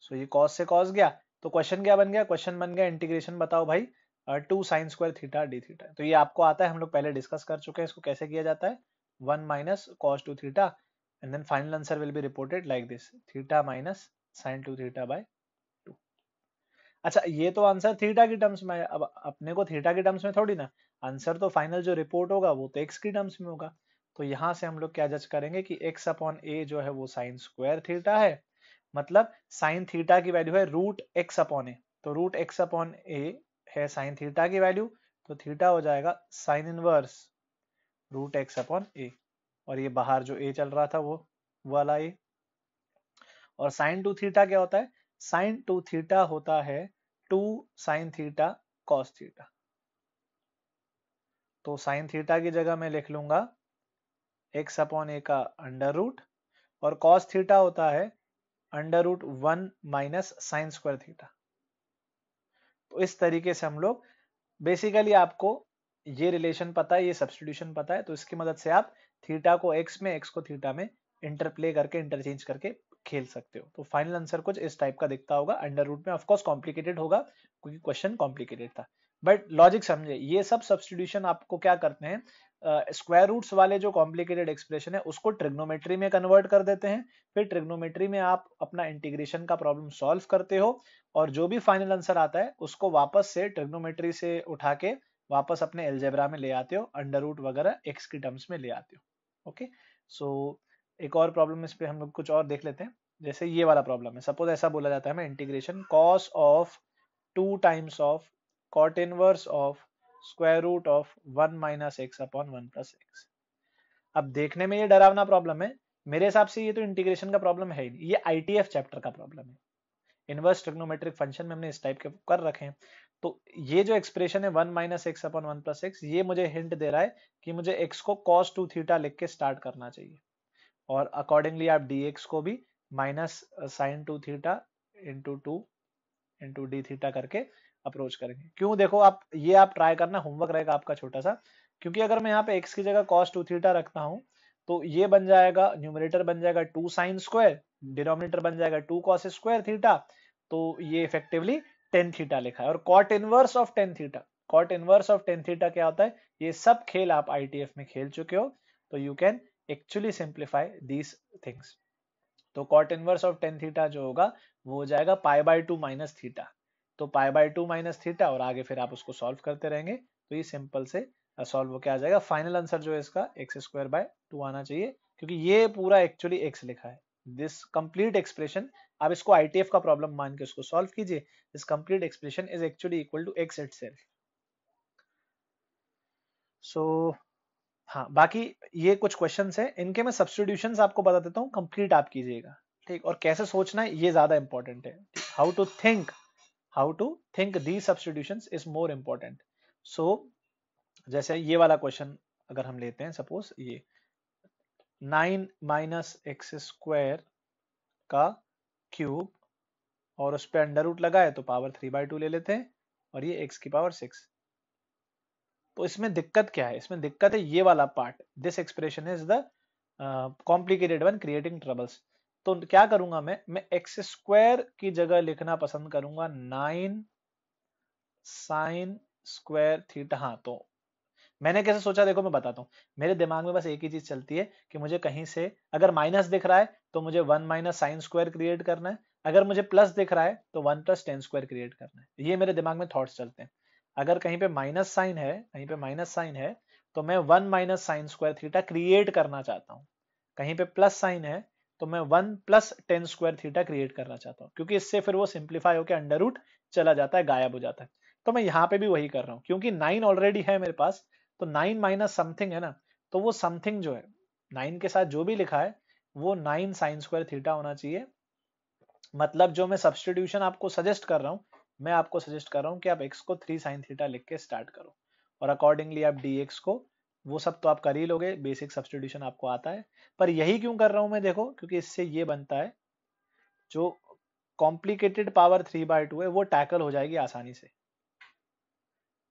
so ये कॉस से कॉस गया तो क्वेश्चन क्या बन गया? क्वेश्चन बन गया इंटीग्रेशन बताओ भाई two sine square theta d theta तो ये आपको आता है, हम लोग पहले डिस्कस कर चुके हैं इसको कैसे किया जाता है? One minus cos two theta and final answer will be reported like this. Theta minus sin 2 theta by 2 अच्छा ये तो आंसर थीटा की टर्म्स में, अब अपने को थीटा की टर्म्स में थोड़ी ना। आंसर तो फाइनल जो रिपोर्ट होगा, वो तो एक्स की टर्म्स में होगा। तो यहाँ से हम लोग क्या जज करेंगे कि एक्स अपॉन ए जो है वो साइन स्क्वायर थीटा है। मतलब साइन थीटा की वैल्यू है रूट एक्स अपॉन ए तो रूट एक्स अपॉन ए है साइन थीटा की वैल्यू तो थीटा हो जाएगा sine inverse root x upon a और ये बाहर जो ए चल रहा था वो, वाला ए और साइन टू थीटा क्या होता है? साइन टू थीटा होता है two sine theta cos theta. तो साइन थीटा की जगह मैं लिख लूँगा एक्स अपॉन ए का अंडर रूट और कॉस थीटा होता है under root one minus sine square theta. तो इस तरीके से हम लोग बेसिकली आपको ये रिलेशन पता है, ये सब्सटीट्यूशन पता है तो इसकी मदद से आप थीटा को एक्स में एक्स को थीटा में इंटरप्ले करके इंटरचेंज करके खेल सकते हो। तो फाइनल आंसर कुछ इस टाइप का दिखता होगा। अंडर रूट में ऑफकोर्स कॉम्प्लिकेटेड होगा क्योंकि क्वेश्चन कॉम्प्लिकेटेड था। बट लॉजिक समझे ये सब सब्सटीट्यूशन आपको क्या करते हैं? स्क्वायर uh, रूट्स वाले जो कॉम्प्लिकेटेड एक्सप्रेशन है उसको ट्रिग्नोमेट्री में कन्वर्ट कर देते हैं। फिर ट्रिग्नोमेट्री में आप अपना इंटीग्रेशन का प्रॉब्लम सॉल्व करते हो और जो भी फाइनल आंसर आता है उसको वापस से ट्रिग्नोमेट्री से उठा के वापस अपने एल्जेब्रा में ले आते हो अंडर रूट वगैरह एक्स की टर्म्स में ले आते हो। ओके सो एक और प्रॉब्लम इस पे हम लोग कुछ और देख लेते हैं। जैसे ये वाला प्रॉब्लम है। सपोज़ ऐसा बोला जाता है हमें integration cos of two times of cot inverse of square root of one minus x upon one plus x अब देखने में ये डरावना प्रॉब्लम है। मेरे हिसाब से ये तो इंटीग्रेशन का प्रॉब्लम है ही नहीं। ये आईटीएफ चैप्टर का प्रॉब्लम है। इनवर्स ट्रिग्नोमेट्रिक फ़ंक्शन में हमने इस टाइप के कर रखे हैं। तो ये जो एक्सप्रेशन है one minus x upon one plus x ये मुझे हिंट दे रहा है कि मुझे एक्स को कॉस टू थीटा लिख के स्टार्ट करना चाहिए। और अकॉर्डिंगली आप डी को भी minus sine two theta into two into d theta करके अप्रोच करेंगे। क्यों? देखो, आप, ये आप ट्राई करना होमवर्क रहेगा आपका छोटा सा क्योंकि अगर मैं यहाँ पे एक्स की जगह कॉस टू थीटा रखता हूँ तो ये बन जाएगा न्यूमिनेटर बन जाएगा टू साइन स्क्वायर डिनोमिनेटर बन जाएगा टू कॉस स्क्वायर थीटा तो ये इफेक्टिवली टेन थीटा लिखा है। और cot inverse of tan theta cot inverse of tan theta क्या होता है? ये सब खेल आप आईटीएफ में खेल चुके हो तो you can actually simplify these things तो cot inverse of tan theta जो होगा, वो हो जाएगा pi by two minus theta तो pi by two minus theta और आगे फिर आप उसको सॉल्व करते रहेंगे तो ये सिंपल से सॉल्व क्या आ जाएगा। फाइनल आंसर जो है इसका एक्स स्क्वायर बाय टू आना चाहिए, क्योंकि ये पूरा एक्चुअली एक्स लिखा है। दिस कंप्लीट एक्सप्रेशन आप इसको आईटीएफ का प्रॉब्लम मान के उसको सॉल्व कीजिए। This complete expression is actually equal to x itself so हाँ बाकी ये कुछ क्वेश्चन है। इनके मैं सब्सटीट्यूशंस आपको बता देता हूँ। कंप्लीट आप कीजिएगा। ठीक? और कैसे सोचना है, ये ज़्यादा इंपॉर्टेंट है। How to think how to think the substitutions is more important so जैसे ये वाला क्वेश्चन अगर हम लेते हैं सपोज़ ये। नाइन माइनस एक्स स्क्वायर का क्यूब और उस पर अंडर रूट लगाए तो पावर थ्री बाई टू ले लेते हैं और ये एक्स की पावर सिक्स तो इसमें दिक्कत क्या है? इसमें दिक्कत है ये वाला part this expression is the complicated one creating troubles तो क्या करूँगा मैं? मैं एक्स स्क्वायर की जगह लिखना पसंद करूँगा। नाइन साइन स्क्वायर थीटा हाँ तो मैंने कैसे सोचा? देखो, मैं बताता हूँ। मेरे दिमाग में बस एक ही चीज़ चलती है कि मुझे कहीं से अगर माइनस दिख रहा है तो मुझे one minus sine square create करना है। अगर मुझे प्लस दिख रहा है तो one plus tan square create करना है। ये मेरे दिमाग में थॉट्स चलते हैं। अगर कहीं पे माइनस साइन है, कहीं पे माइनस साइन है तो मैं one minus sine square theta create करना चाहता हूँ। कहीं पे प्लस साइन है तो मैं one plus tan square theta create करना चाहता हूँ, क्योंकि इससे फिर वो सिंप्लीफाई होकर अंडर रूट चला जाता है, गायब हो जाता है। तो मैं यहाँ पे भी वही कर रहा हूँ, क्योंकि नाइन ऑलरेडी है मेरे पास तो नाइन माइनस समथिंग है ना तो वो समथिंग जो है नाइन के साथ जो भी लिखा है, वो नाइन साइन स्क्वायर थीटा होना चाहिए। मतलब जो मैं सब्सटीट्यूशन आपको सजेस्ट कर रहा हूँ मैं आपको सजेस्ट कर रहा हूँ कि आप एक्स को थ्री साइन थीटा लिख के स्टार्ट करो। और अकॉर्डिंगली आप डी एक्स को, वो सब तो आप कर ही लोगे बेसिक सब्सटीट्यूशन आपको आता है। पर यही क्यों कर रहा हूँ मैं देखो, क्योंकि इससे ये बनता है, जो complicated power three by two है, वो टैकल हो जाएगी आसानी से।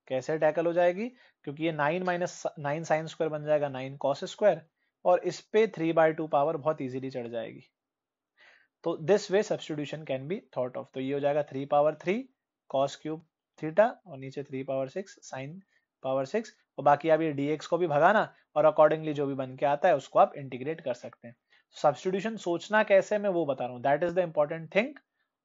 कैसे टैकल हो जाएगी? क्योंकि ये nine minus nine sine square बन जाएगा नाइन कॉस स्क्वायर और इस पे थ्री बाय टू पावर बहुत इजीली चढ़ जाएगी। तो this way substitution can be thought of तो ये हो जाएगा three power three cos cube theta और नीचे three power six sine power six और बाकी आप ये dx को भी भगाना और अकॉर्डिंगली जो भी बन के आता है उसको आप इंटीग्रेट कर सकते हैं। सब्सटीट्यूशन सोचना कैसे मैं वो बता रहा हूँ। That is the important thing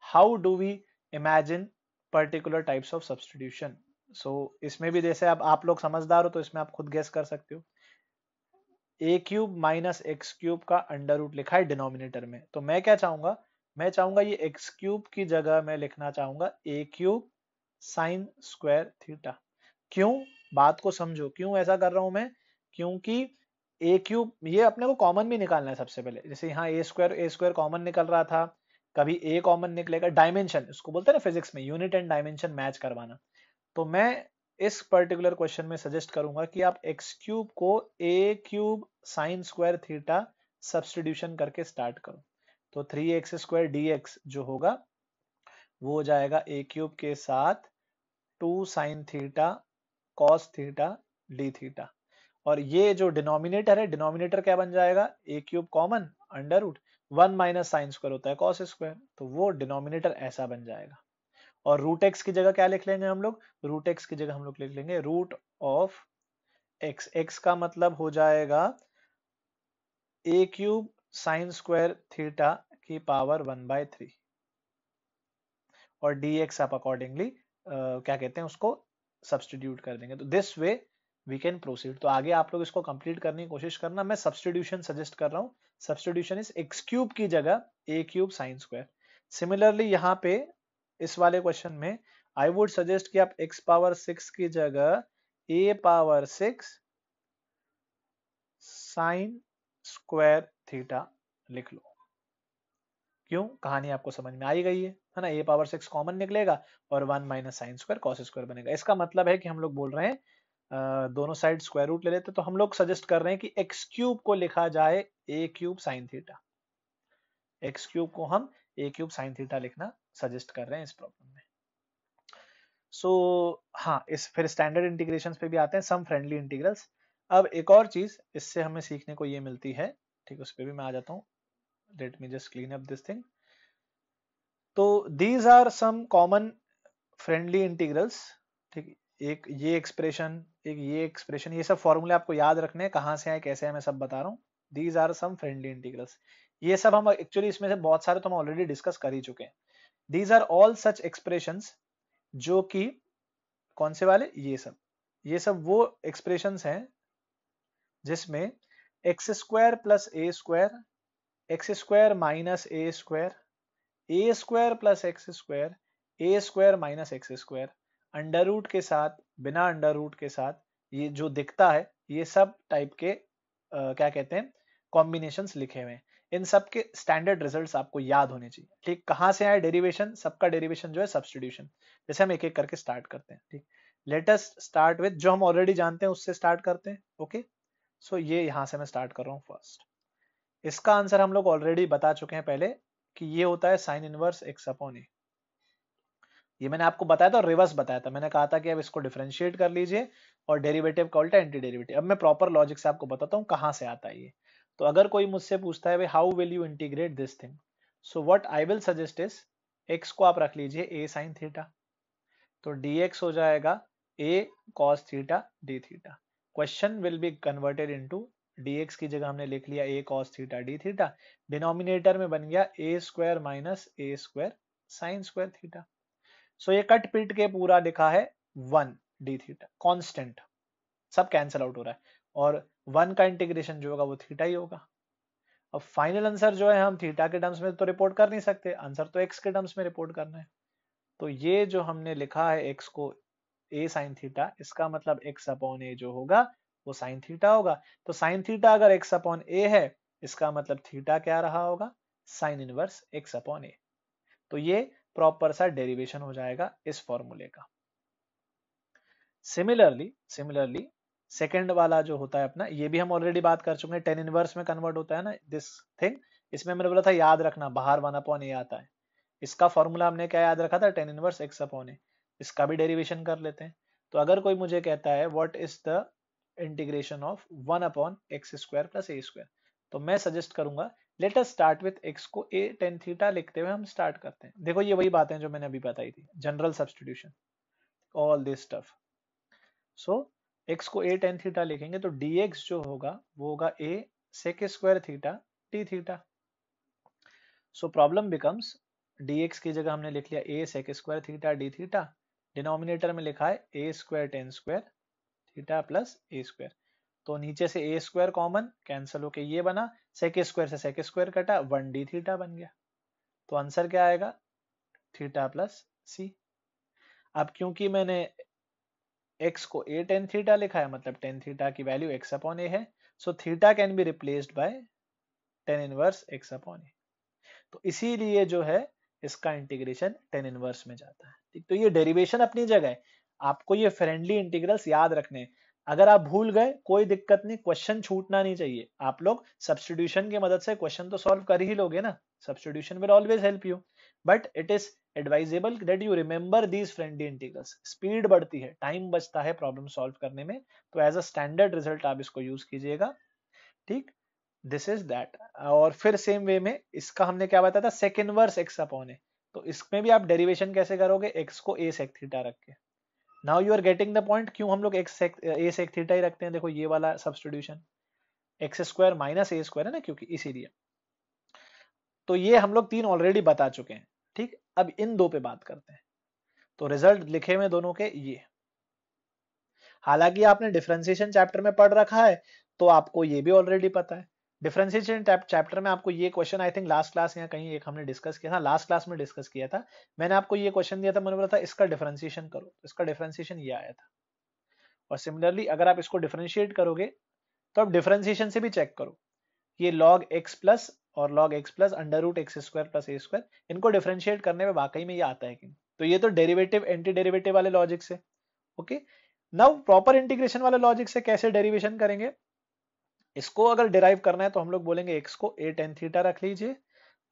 how do we imagine particular types of substitution so इसमें भी जैसे अब आप लोग समझदार हो तो इसमें आप खुद गेस कर सकते हो। A cube minus x cube का अंडर रूट लिखा है डिनोमिनेटर में। तो मैं क्या चाहूँगा? मैं चाहूँगा ये एक्स क्यूब की जगह मैं लिखना चाहूँगा a cube sine square theta क्यों? बात को समझो। क्यों ऐसा कर रहा हूँ मैं? क्योंकि ए क्यूब ये अपने को कॉमन भी निकालना है सबसे पहले। जैसे यहाँ a square a square common निकल रहा था, कभी ए कॉमन निकलेगा। डायमेंशन इसको बोलते हैं ना फिजिक्स में यूनिट एंड डायमेंशन मैच करवाना। तो मैं इस पर्टिकुलर क्वेश्चन में सजेस्ट करूँगा कि आप एक्स क्यूब को a cube sine square theta substitution करके स्टार्ट करो। तो three x square d x जो होगा, वो हो जाएगा ए क्यूब के साथ two sine theta cos theta d theta. और ये जो डिनोमिनेटर है, डिनोमिनेटर क्या बन जाएगा? A cube common under root one minus sine square होता है कॉस स्क्वायर तो वो डिनोमिनेटर ऐसा बन जाएगा। और रूट एक्स की जगह क्या लिख लेंगे हम लोग? रूट एक्स की जगह हम लोग लिख लेंगे रूट ऑफ़ एक्स। एक्स का मतलब हो जाएगा a cube sine square theta की पावर वन बाय थ्री। और एक्स आप अकॉर्डिंगली क्या कहते हैं उसको सब्सटीट्यूट कर देंगे। तो this way we can proceed तो आगे आप लोग इसको कंप्लीट करने की कोशिश करना। मैं सब्सटीट्यूशन सजेस्ट कर रहा हूँ। सब्सटीट्यूशन इज़ एक्स क्यूब की जगह a cube sine square similarly यहाँ पे इस वाले क्वेश्चन में आई वुड सजेस्ट कि आप एक्स पावर सिक्स की जगह a power six sine square theta लिख लो। क्यों? कहानी आपको समझ में आई गई है है ना? ए पावर सिक्स कॉमन निकलेगा और one minus sine square cos square बनेगा। इसका मतलब है कि हम लोग बोल रहे हैं दोनों साइड स्क्वायर रूट ले लेते तो हम लोग सजेस्ट कर रहे हैं कि एक्स क्यूब को लिखा जाए a cube sine theta x cube को हम ए क्यूब साइन थीटा लिखना सजेस्ट कर रहे हैं इस प्रॉब्लम में। सो so, हाँ इस फिर स्टैंडर्ड इंटीग्रेशन पे भी आते हैं सम फ्रेंडली इंटीग्रल्स अब एक और चीज़ इससे हमें सीखने को ये मिलती है ठीक उस पर भी मैं आ जाता हूँ। Let me just clean up this thing तो these are some common friendly integrals ठीक, एक ये एक्सप्रेशन एक ये एक्सप्रेशन ये सब फॉर्मूले आपको याद रखने कहाँ से आए, कैसे आए, मैं सब बता रहा हूँ। These are some friendly integrals ये सब हम एक्चुअली इसमें से बहुत सारे तो हम ऑलरेडी डिस्कस कर ही चुके हैं। These are all such expression जो कि कौन से वाले? ये सब। ये सब वो एक्सप्रेशन हैं जिसमें x square plus a square x square minus a square a square plus x square a square minus x square under root के साथ बिना अंडर रूट के साथ ये जो दिखता है ये सब टाइप के आ, क्या कहते हैं कॉम्बिनेशन लिखे हुए इन सब के स्टैंडर्ड रिजल्ट्स आपको याद होने चाहिए। ठीक कहाँ से आए डेरिवेशन सबका डेरिवेशन जो है सब्सटीट्यूशन जैसे हम एक एक करके स्टार्ट करते हैं ठीक। लेटेस्ट स्टार्ट विद जो हम ऑलरेडी जानते हैं उससे स्टार्ट करते हैं ओके सो ये यहाँ से मैं स्टार्ट कर रहा हूँ फ़र्स्ट इसका आंसर हम लोग ऑलरेडी बता चुके हैं पहले कि ये होता है sine inverse x upon a ये मैंने आपको बताया था और रिवर्स बताया था. मैंने कहा था कि अब इसको डिफ्रेंशिएट कर लीजिए और डेरिवेटिव का उल्टा एंटी डेरिवेटिव अब मैं प्रॉपर लॉजिक से आपको बताता हूँ कहाँ से आता है ये. तो अगर कोई मुझसे पूछता है how will you integrate this thing so what I will suggest is x को आप रख लीजिए ए साइन थीटा तो डी हो जाएगा a cos theta d theta question will be converted into dx की जगह हमने लिख लिया a cos theta d theta denominator में बन गया a square minus a square sine square theta so ये कट पिट के पूरा लिखा है वन डी थीटा कॉन्स्टेंट सब कैंसिल आउट हो रहा है और वन का इंटीग्रेशन जो होगा वो थीटा ही होगा। अब फाइनल आंसर जो है हम थीटा के टर्म्स में तो रिपोर्ट कर नहीं सकते आंसर तो एक्स के टर्म्स में रिपोर्ट करना है। तो ये जो हमने लिखा है एक्स को ए साइन थीटा इसका मतलब एक्स अपॉन ए जो होगा, वो साइन थीटा होगा। तो साइन थीटा अगर एक्स अपॉन ए है, इसका मतलब थीटा क्या रहा होगा? Sine inverse x upon a तो ये प्रॉपर सा डेरिवेशन हो जाएगा इस फॉर्मूले का। सिमिलरली सिमिलरली सेकेंड वाला जो होता है अपना, ये भी हम ऑलरेडी बात कर चुके हैं टेन इनवर्स में कन्वर्ट होता है ना दिस थिंग इसमें मैंने बोला था याद रखना, बाहर वन अपॉन ए आता है। इसका फॉर्मूला हमने क्या याद रखा था? Tan inverse x upon a इसका भी डेरिवेशन कर लेते हैं। तो अगर कोई मुझे कहता है what is the integration of one upon x square plus a square तो मैं सजेस्ट करूँगा let us start with x को ए टेन थीटा लिखते हुए हम स्टार्ट करते हैं। देखो, ये वही बातें जो मैंने अभी बताई थी general substitution all this stuff so x को ए टेन थीटा लिखेंगे तो डी जो होगा, वो होगा a sec square theta d theta so problem becomes dx की जगह हमने लिख लिया a sec square theta d theta denominator में लिखा है a square tan square theta plus a square तो नीचे से ए स्क्वायर कॉमन कैंसिल होके ये बना सेक स्क्वायर से सेक स्क्वायर कटा वन डी थीटा बन गया। तो आंसर क्या आएगा? थीटा प्लस सी अब क्योंकि मैंने x को a टेन थीटा लिखा है मतलब टेन थीटा की वैल्यू x अपॉन ए है so theta can be replaced by tan inverse x upon a तो इसीलिए जो है, इसका इंटीग्रेशन टेन इनवर्स में जाता है। तो ये डेरिवेशन अपनी जगह है। आपको ये फ्रेंडली इंटीग्रल्स याद रखने अगर आप भूल गए, कोई दिक्कत नहीं क्वेश्चन छूटना नहीं चाहिए। आप लोग सब्सटीट्यूशन की मदद से क्वेश्चन तो सॉल्व कर ही लोगे ना। Substitution will always help you but it is advisable that you remember these friendly integrals speed बढ़ती है टाइम बचता है प्रॉब्लम सॉल्व करने में। तो एज अ स्टैंडर्ड रिज़ल्ट आप इसको यूज़ कीजिएगा। ठीक? दिस इज़ दैट और फिर सेम वे में इसका हमने क्या बताया था? सेकेंड वर्स एक्स अपॉन है तो इसमें भी आप डेरिवेशन कैसे करोगे? एक्स को ए सेक थीटा रख के। Now you are getting the point क्यों हम लोग एक्स ए सेक थीटा ही रखते हैं? देखो ये वाला substitution x square minus a square है ना? क्योंकि इसीलिए। तो ये हम लोग तीन ऑलरेडी बता चुके हैं। ठीक? अब इन दो पे बात करते हैं। तो रिज़ल्ट लिखे हुए दोनों के ये। हालाँकि आपने डिफरेंशिएशन चैप्टर में पढ़ रखा है तो आपको ये भी ऑलरेडी पता है। डिफरेंशिएशन चैप्टर में आपको ये question I think last class या कहीं एक हमने डिस्कस किया था लास्ट क्लास में डिस्कस किया था। मैंने आपको ये क्वेश्चन दिया था, मैंने बोला था, इसका डिफरेंशिएशन करो। इसका डिफरेंशिएशन ये आया था। और सिमिलरली अगर आप इसको डिफरेंशिएट करोगे तो आप डिफरेंशिएशन से भी चेक करो ये लॉग एक्स प्लस और log x plus under root x square plus a square इनको डिफरेंशिएट करने में वाकई में ये आता है कि तो ये तो डेरिवेटिव एंटी डेरिवेटिव वाले लॉजिक से ओके नाउ प्रॉपर इंटीग्रेशन वाले लॉजिक से कैसे डेरिवेशन करेंगे? इसको अगर डिराइव करना है तो हम लोग बोलेंगे एक्स को ए टेन थीटा रख लीजिए।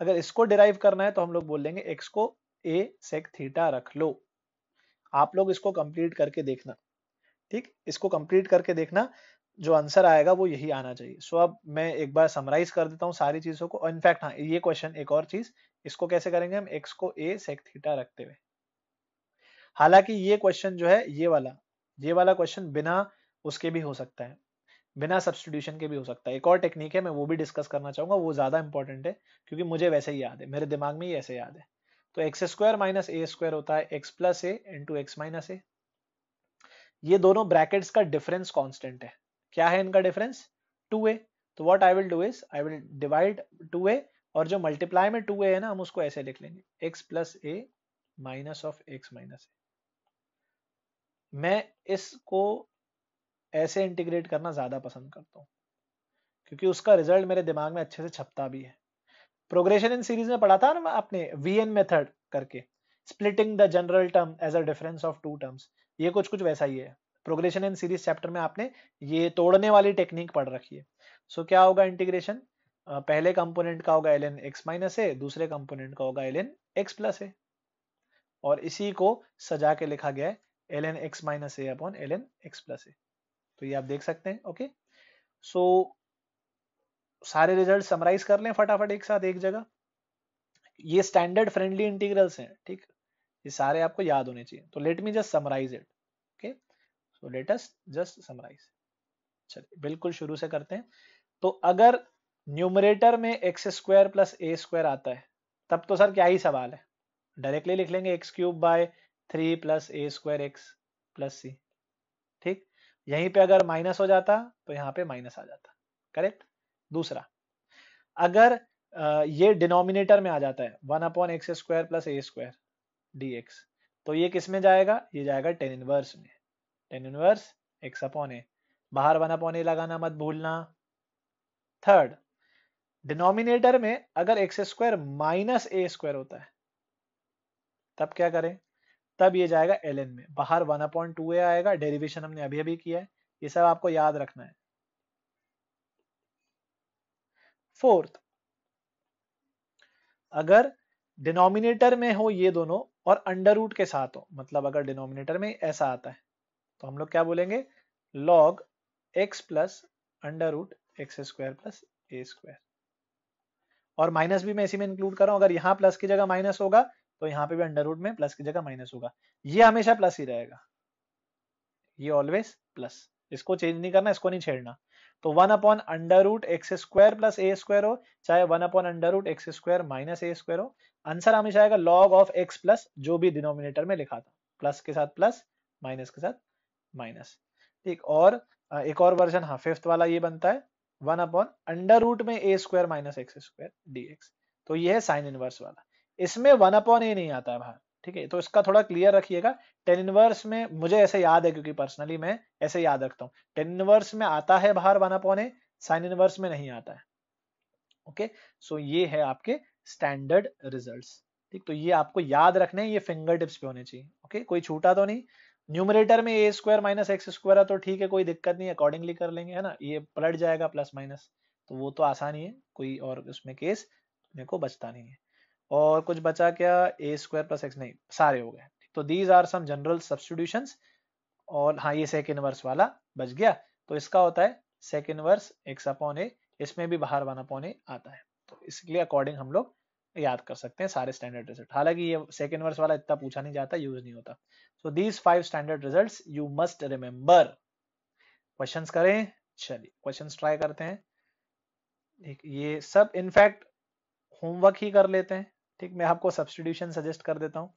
अगर इसको डिराइव करना है तो हम लोग बोल देंगे एक्स को ए सेक थीटा रख लो। आप लोग इसको कंप्लीट करके देखना। ठीक? इसको कंप्लीट करके देखना। जो आंसर आएगा वो यही आना चाहिए। सो अब मैं एक बार समराइज कर देता हूँ सारी चीज़ों को। इनफैक्ट हाँ ये क्वेश्चन एक और चीज़। इसको कैसे करेंगे हम? एक्स को ए सेक थीटा रखते हुए। हालाँकि ये क्वेश्चन जो है, ये वाला ये वाला क्वेश्चन बिना उसके भी हो सकता है। बिना सब्सटीट्यूशन के भी हो सकता है। एक और टेक्निक है, मैं वो भी डिस्कस करना चाहूँगा, वो ज़्यादा इंपॉर्टेंट है, क्योंकि मुझे वैसे ही याद है, मेरे दिमाग में ही ऐसे याद है। तो x square minus a square होता है x plus a into x minus a ये दोनों ब्रैकेट्स का डिफरेंस कांस्टेंट है। क्या है इनका डिफरेंस टू ए तो what I will do is I will divide two a और जो मल्टीप्लाई में टू ए है ना, हम उसको ऐसे लिख लेंगे। X plus a minus of x minus a मैं इसको ऐसे इंटीग्रेट करना ज़्यादा पसंद करता हूँ। क्योंकि उसका रिज़ल्ट मेरे दिमाग में अच्छे से छपता भी है। प्रोग्रेशन इन सीरीज़ में पढ़ा था ना आपने वी एन मेथड करके। Splitting the general term as a difference of two terms ये कुछ कुछ वैसा ही है। प्रोग्रेशन इन सीरीज़ चैप्टर में आपने ये तोड़ने वाली टेक्निक पढ़ रखी है। सो so, क्या होगा इंटीग्रेशन पहले कंपोनेंट का होगा l n x minus a दूसरे कंपोनेंट का होगा l n x plus a और इसी को सजा के लिखा गया है l n x minus a upon l n x plus a तो ये आप देख सकते हैं ओके सो सारे रिज़ल्ट समराइज कर लें फटाफट एक साथ, एक जगह। ये स्टैंडर्ड फ्रेंडली इंटीग्रल्स हैं, ठीक? ये सारे आपको याद होने चाहिए। तो let me just summarize it okay so let us just summarize चलिए, बिल्कुल शुरू से करते हैं। तो अगर न्यूमरेटर में x square plus a square आता है, तब तो सर क्या ही सवाल है? डायरेक्टली लिख लेंगे x cube by three plus a square x plus c ठीक? यहीं पे अगर माइनस हो जाता तो यहाँ पे माइनस आ जाता। करेक्ट? दूसरा, अगर ये डिनोमिनेटर में आ जाता है, one upon x square plus a square d x तो ये किसमें जाएगा? ये जाएगा टेन इनवर्स में। Tan inverse, x upon a. बाहर वन अपॉन ए लगाना मत भूलना। थर्ड, डिनोमिनेटर में अगर x square minus a square होता है, तब क्या करें? तब ये जाएगा एल एन में। बाहर वन अपॉइंट टू ए आएगा डेरिवेशन हमने अभी अभी किया है। ये सब आपको याद रखना है। फोर्थ अगर डिनोमिनेटर में हो ये दोनों और अंडर रूट के साथ हो मतलब अगर डिनोमिनेटर में ऐसा आता है तो हम लोग क्या बोलेंगे? Log x plus under root x square plus a square और माइनस भी मैं इसी में इंक्लूड कर रहा हूँ। अगर यहाँ प्लस की जगह माइनस होगा तो यहाँ पे भी अंडर रूट में प्लस की जगह माइनस होगा। ये हमेशा प्लस ही रहेगा। ये ऑलवेज प्लस इसको चेंज नहीं करना, इसको नहीं छेड़ना। तो one upon under root x square plus a square हो, चाहे one upon under root x square minus a square हो आंसर हमेशा आएगा लॉग ऑफ़ एक्स प्लस जो भी डिनोमिनेटर में लिखा था। प्लस के साथ प्लस माइनस के साथ माइनस ठीक, और एक और वर्जन हाँ फिफ्थ वाला ये बनता है। वन अपॉन अंडर रूट में a square minus x square d तो ये है साइन इनवर्स वाला। इसमें वन अपॉन ए नहीं आता है बाहर ठीक है? तो इसका थोड़ा क्लियर रखिएगा। टेन इनवर्स में मुझे ऐसे याद है, क्योंकि पर्सनली मैं ऐसे याद रखता हूँ। टेन इनवर्स में आता है बाहर one upon a sine inverse में नहीं आता है। ओके सो ये है आपके स्टैंडर्ड रिजल्ट्स ठीक? तो ये आपको याद रखने ये फिंगर टिप्स पे होने चाहिए। ओके कोई छूटा तो नहीं। न्यूमरेटर में a square minus x square है तो ठीक है, कोई दिक्कत नहीं अकॉर्डिंगली कर लेंगे, है ना? ये पलट जाएगा प्लस माइनस तो वो तो आसानी है, कोई और उसमें केस मेरे को बचता नहीं है। और कुछ बचा क्या? ए स्क्वायर प्लस एक्स नहीं, सारे हो गए। तो these are some general substitution और हाँ ये सेकेंड वर्स वाला बच गया। तो इसका होता है sec inverse x upon a इसमें भी बाहर वन अपॉन ए आता है। तो इसके लिए अकॉर्डिंग हम लोग याद कर सकते हैं सारे स्टैंडर्ड रिज़ल्ट हालाँकि ये सेकेंड वर्स वाला इतना पूछा नहीं जाता यूज़ नहीं होता। So these five standard result you must remember question करें? चलिए क्वेश्चन ट्राई करते हैं। ये सब इनफैक्ट होमवर्क ही कर लेते हैं। ठीक, मैं आपको सब्सटीट्यूशन सजेस्ट कर देता हूँ।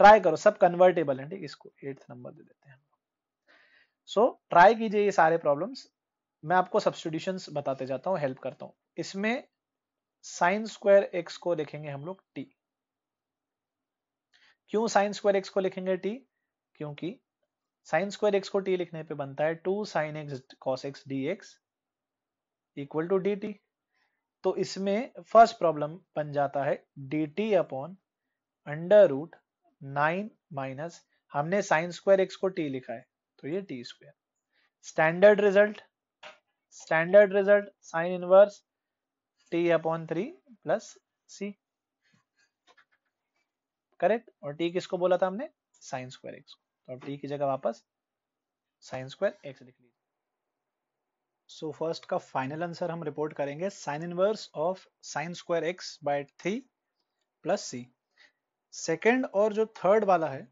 ट्राई करो, सब कन्वर्टेबल है, ठीक, इसको एट्थ नंबर दे देते हैं। सो ट्राई कीजिए ये सारे प्रॉब्लम्स मैं आपको सब्सटीट्यूशन बताते जाता हूँ हेल्प करता हूँ। इसमें साइन स्क्वायर एक्स को लिखेंगे हम लोग टी क्यों साइन स्क्वायर एक्स को लिखेंगे टी क्योंकि साइन स्क्वायर एक्स को टी लिखने पे बनता है two sine x cos x d x equal to d t तो इसमें फ़र्स्ट प्रॉब्लम बन जाता है d t upon under root nine minus हमने साइन स्क्वायर एक्स को टी लिखा है तो ये t square standard result standard result sine inverse t upon three plus c correct और टी किसको बोला था हमने? साइन स्क्वायर एक्स तो अब टी की जगह वापस साइन स्क्वायर एक्स लिख लीजिए। सो फ़र्स्ट का फाइनल आंसर हम रिपोर्ट करेंगे sine inverse of sine square x by three plus c second और जो थर्ड वाला है,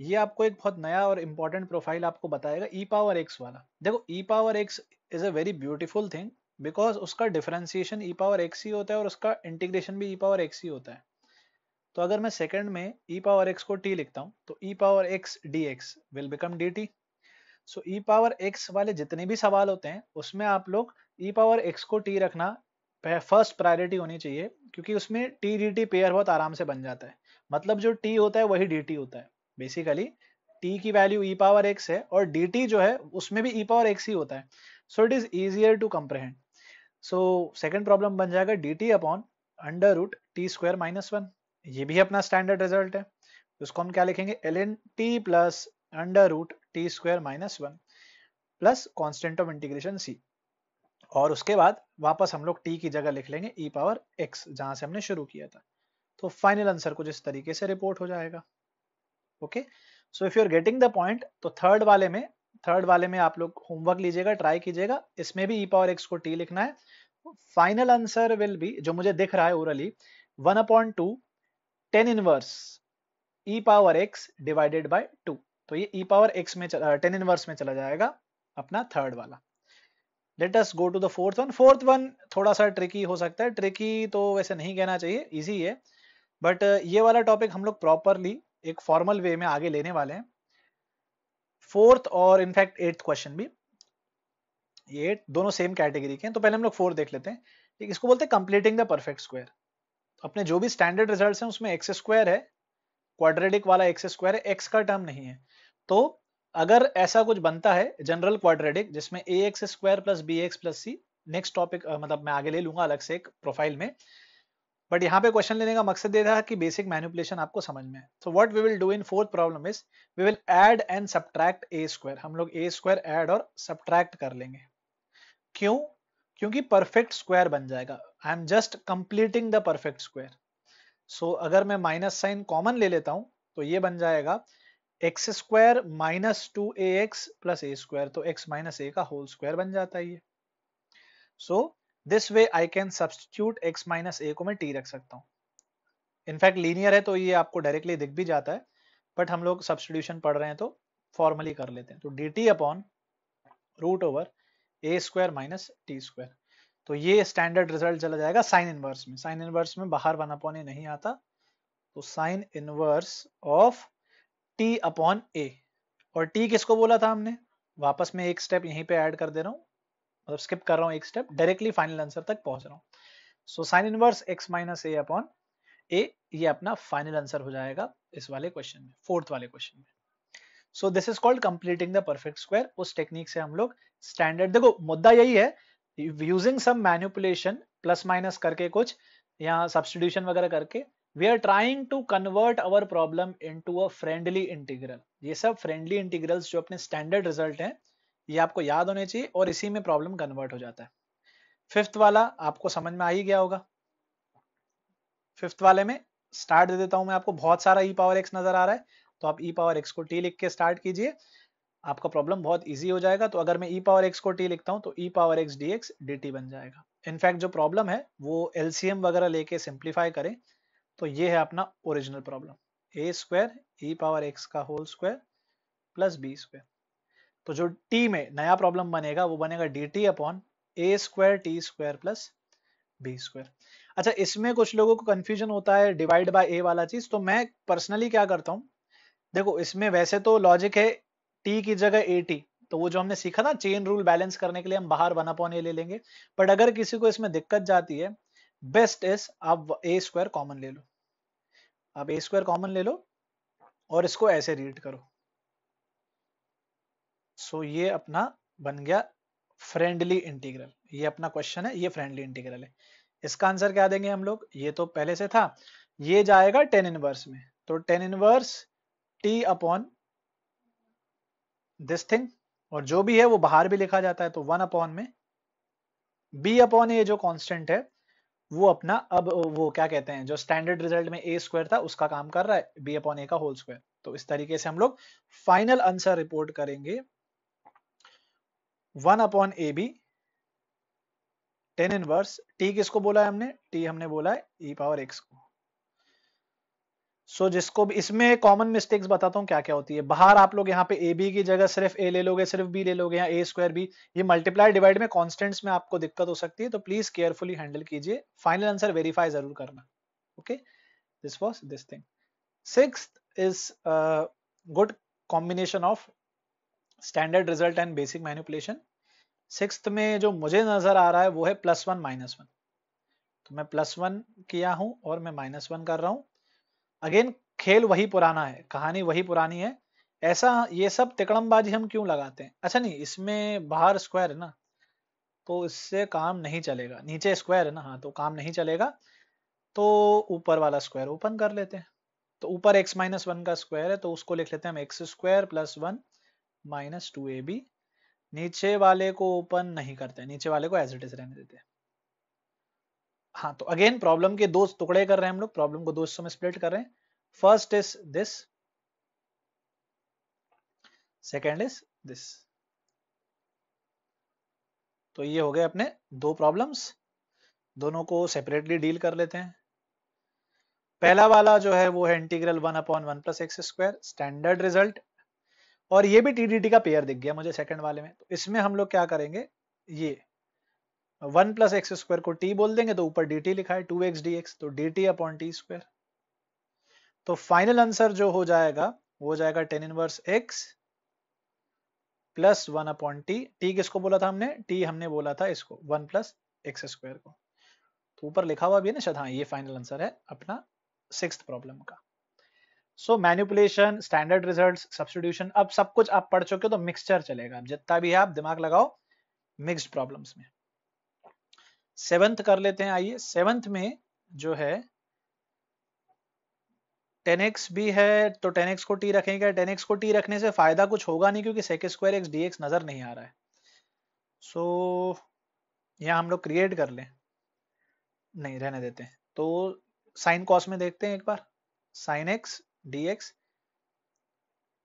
ये आपको एक बहुत नया और इंपॉर्टेंट प्रोफ़ाइल आपको बताएगा ई पावर एक्स वाला। देखो e power x is a very beautiful thing because उसका डिफरेंशिएशन ई पावर एक्स ही होता है और उसका इंटीग्रेशन भी ई पावर एक्स ही होता है। तो अगर मैं सेकंड में ई पावर एक्स को टी लिखता हूँ तो e power x d x will become d t so e power x वाले जितने भी सवाल होते हैं, उसमें आप लोग ई पावर एक्स को टी रखना फ़र्स्ट प्रायोरिटी होनी चाहिए, क्योंकि उसमें टी डी टी पेयर बहुत आराम से बन जाता है। मतलब जो टी होता है, वही डी टी होता है। बेसिकली टी की वैल्यू ई पावर एक्स है और डी टी जो है, उसमें भी ई पावर एक्स ही होता है। So it is easier to comprehend so second problem बन जाएगा d t upon under root t square minus one ये भी अपना स्टैंडर्ड रिज़ल्ट है। उसको हम क्या लिखेंगे? L n t plus under root t square minus one plus constant of integration c और उसके बाद वापस हम लोग टी की जगह लिख लेंगे ई पावर एक्स जहाँ से हमने शुरू किया था। तो फाइनल आंसर कुछ इस तरीके से रिपोर्ट हो जाएगा। Okay so if you are getting the point तो थर्ड वाले में थर्ड वाले में आप लोग होमवर्क लीजिएगा ट्राई कीजिएगा। इसमें भी ई पावर एक्स को टी लिखना है। फाइनल आंसर विल बी जो मुझे दिख रहा है orally one upon two tan inverse e power x divided by two तो ये ई पावर एक्स में टेन इनवर्स में चला जाएगा अपना थर्ड वाला। Let us go to the fourth one fourth one थोड़ा सा ट्रिकी हो सकता है। ट्रिकी तो वैसे नहीं कहना चाहिए इजी है। बट ये वाला टॉपिक हम लोग प्रॉपरली एक फॉर्मल वे में आगे लेने वाले हैं। फोर्थ और इनफैक्ट एट्थ क्वेश्चन भी। ये दोनों सेम कैटेगरी के हैं। तो पहले हम लोग फोर्थ देख लेते हैं। इसको बोलते हैं कंप्लीटिंग द परफेक्ट स्क्वायर अपने जो भी स्टैंडर्ड रिज़ल्ट हैं उसमें एक्स स्क्वायर है। क्वाड्रेटिक वाला एक्स स्क्वायर है एक्स का टर्म नहीं है। तो अगर ऐसा कुछ बनता है जनरल क्वाड्रेटिक जिसमें a x square plus b x plus c next topic मतलब मैं आगे ले लूँगा अलग से एक प्रोफ़ाइल में। बट यहाँ पे क्वेश्चन लेने का मकसद ये था कि बेसिक मैनिपुलेशन आपको समझ में so what we will do in fourth problem is we will add and subtract a square हम लोग ए स्क्वायर ऐड और सब्ट्रैक्ट कर लेंगे। क्यों? क्योंकि परफेक्ट स्क्वायर बन जाएगा। I am just completing the perfect square so so, अगर मैं माइनस साइन कॉमन ले लेता हूँ तो ये बन जाएगा x square minus two a x plus a square तो एक्स माइनस ए का होल स्क्वायर बन जाता है ये। So this way I can substitute x minus a को मैं टी रख सकता हूँ। इनफैक्ट लीनियर है तो ये आपको डायरेक्टली दिख भी जाता है बट हम लोग सब्सटीट्यूशन पढ़ रहे हैं तो फॉर्मली कर लेते हैं। तो d t upon root over a square minus t square तो ये स्टैंडर्ड रिज़ल्ट चला जाएगा साइन इनवर्स में। साइन इनवर्स में बाहर वन अपॉन ए नहीं आता तो sine inverse of t upon a और टी किसको बोला था हमने? वापस में एक स्टेप यहीं पे ऐड कर दे रहा हूँ। मतलब स्किप कर रहा हूँ एक स्टेप डायरेक्टली फाइनल आंसर तक पहुँच रहा हूँ। So sine inverse x minus a upon a ये अपना फाइनल आंसर हो जाएगा इस वाले क्वेश्चन में फोर्थ वाले क्वेश्चन में। So this is called completing the perfect square उस टेक्निक से हम लोग स्टैंडर्ड देखो मुद्दा यही है using some manipulation plus minus करके कुछ, या सब्सटीट्यूशन वगैरह करके we are trying to convert our problem into a friendly integral ये सब फ्रेंडली इंटीग्रल्स जो अपने स्टैंडर्ड रिज़ल्ट हैं, ये आपको याद होने चाहिए और इसी में प्रॉब्लम कन्वर्ट हो जाता है। फिफ्थ वाला आपको समझ में आ ही गया होगा। फिफ्थ वाले में स्टार्ट दे देता हूँ मैं आपको, बहुत सारा ई पावर एक्स नज़र आ रहा है तो आप ई पावर एक्स को टी लिख के स्टार्ट कीजिए। आपका प्रॉब्लम बहुत इजी हो जाएगा तो अगर मैं ई पावर एक्स को टी लिखता हूँ तो e power x d x d t बन जाएगा। इनफैक्ट जो प्रॉब्लम है, वो एलसीएम वगैरह लेके सिंप्लीफाई करें तो ये है अपना original problem a square e power x का whole square plus b square तो जो टी में नया प्रॉब्लम बनेगा, वो बनेगा d t upon a square t square plus b square अच्छा इसमें कुछ लोगों को कंफ्यूजन होता है डिवाइड बाय ए वाला चीज़ तो मैं पर्सनली क्या करता हूँ? देखो, इसमें वैसे तो लॉजिक है टी की जगह ए टी तो वो जो हमने सीखा था चेन रूल बैलेंस करने के लिए हम बाहर वन अपॉन ए ले लेंगे। बट अगर किसी को इसमें दिक्कत जाती है बेस्ट इज़ आप ए स्क्वायर कॉमन ले लो। आप ए स्क्वायर कॉमन ले लो और इसको ऐसे रीड करो। सो ये अपना बन गया फ्रेंडली इंटीग्रल ये अपना क्वेश्चन है, ये फ्रेंडली इंटीग्रल है। इसका आंसर क्या देंगे हम लोग? ये तो पहले से था। ये जाएगा टेन इनवर्स में। तो tan inverse t upon this thing और जो भी है वो बाहर भी लिखा जाता है तो वन अपॉन में बी अपॉन ए जो कांस्टेंट है, वो अपना अब वो क्या कहते हैं, जो स्टैंडर्ड रिज़ल्ट में ए स्क्वायर था, उसका काम कर रहा है बी अपॉन ए का होल स्क्वायर तो इस तरीके से हम लोग फाइनल आंसर रिपोर्ट करेंगे। One upon a b tan inverse t किसको बोला है हमने? टी हमने बोला है ई पावर एक्स को। सो so, जिसको भी इसमें कॉमन मिस्टेक्स बताता हूँ क्या क्या होती है। बाहर आप लोग यहाँ पे ए बी की जगह सिर्फ़ ए ले लोगे सिर्फ़ बी ले लोगे या ए स्क्वायर बी ये मल्टीप्लाई डिवाइड में कॉन्स्टेंट्स में आपको दिक्कत हो सकती है तो प्लीज़ केयरफुली हैंडल कीजिए। फाइनल आंसर वेरीफाई ज़रूर करना। Okay this was this thing six is good combination of standard result and basic manipulation six में जो मुझे नज़र आ रहा है वो है प्लस वन माइनस वन तो मैं प्लस वन किया हूँ और मैं माइनस वन कर रहा हूँ। अगेन खेल वही पुराना है, कहानी वही पुरानी है। ऐसा ये सब तिकड़मबाजी हम क्यों लगाते हैं? अच्छा नहीं, इसमें बाहर स्क्वायर है ना तो इससे काम नहीं चलेगा। नीचे स्क्वायर है ना हाँ तो काम नहीं चलेगा तो ऊपर वाला स्क्वायर ओपन कर लेते हैं। तो ऊपर x माइनस वन का स्क्वायर है तो उसको लिख लेते हैं हम x square plus one minus two a b नीचे वाले को ओपन नहीं करते, नीचे वाले को एज इट इज़ रहने देते हाँ। तो अगेन प्रॉब्लम के दो टुकड़े कर रहे हैं हम लोग प्रॉब्लम को दो हिस्सों में स्प्लिट कर रहे हैं। First is this second is this तो ये हो गए अपने दो प्रॉब्लम्स दोनों को सेपरेटली डील कर लेते हैं। पहला वाला जो है वो है integral one upon one plus x square standard result और ये भी टीडीटी का पेयर दिख गया मुझे सेकंड वाले में। तो इसमें हम लोग क्या करेंगे? ये वन प्लस एक्स स्क्वायर को टी बोल देंगे तो ऊपर डी टी लिखा है, टू एक्स डी एक्स तो d t upon t square. तो फाइनल आंसर जो हो जाएगा, वो हो जाएगा tan inverse x plus one upon t t किसको बोला था हमने? टी हमने बोला था इसको, वन प्लस एक्स स्क्वायर को। तो ऊपर लिखा हुआ भी है ना, शायद हाँ ये फाइनल आंसर है अपना सिक्स प्रॉब्लम का। So manipulation standard result substitution, अब सब कुछ आप पढ़ चुके हो तो मिक्सचर चलेगा। जितना भी है आप दिमाग लगाओ, मिक्स्ड प्रॉब्लम्स में। सेवंथ कर लेते हैं आइए। सेवंथ में जो है टेन एक्स भी है तो टेन एक्स को टी रखेंगे। टेन एक्स को टी रखने से फ़ायदा कुछ होगा नहीं क्योंकि sec square x d x नज़र नहीं आ रहा है। सो so, यहाँ हम लोग क्रिएट कर लें। नहीं रहने देते तो साइन कॉस में देखते हैं एक बार। Sine x d x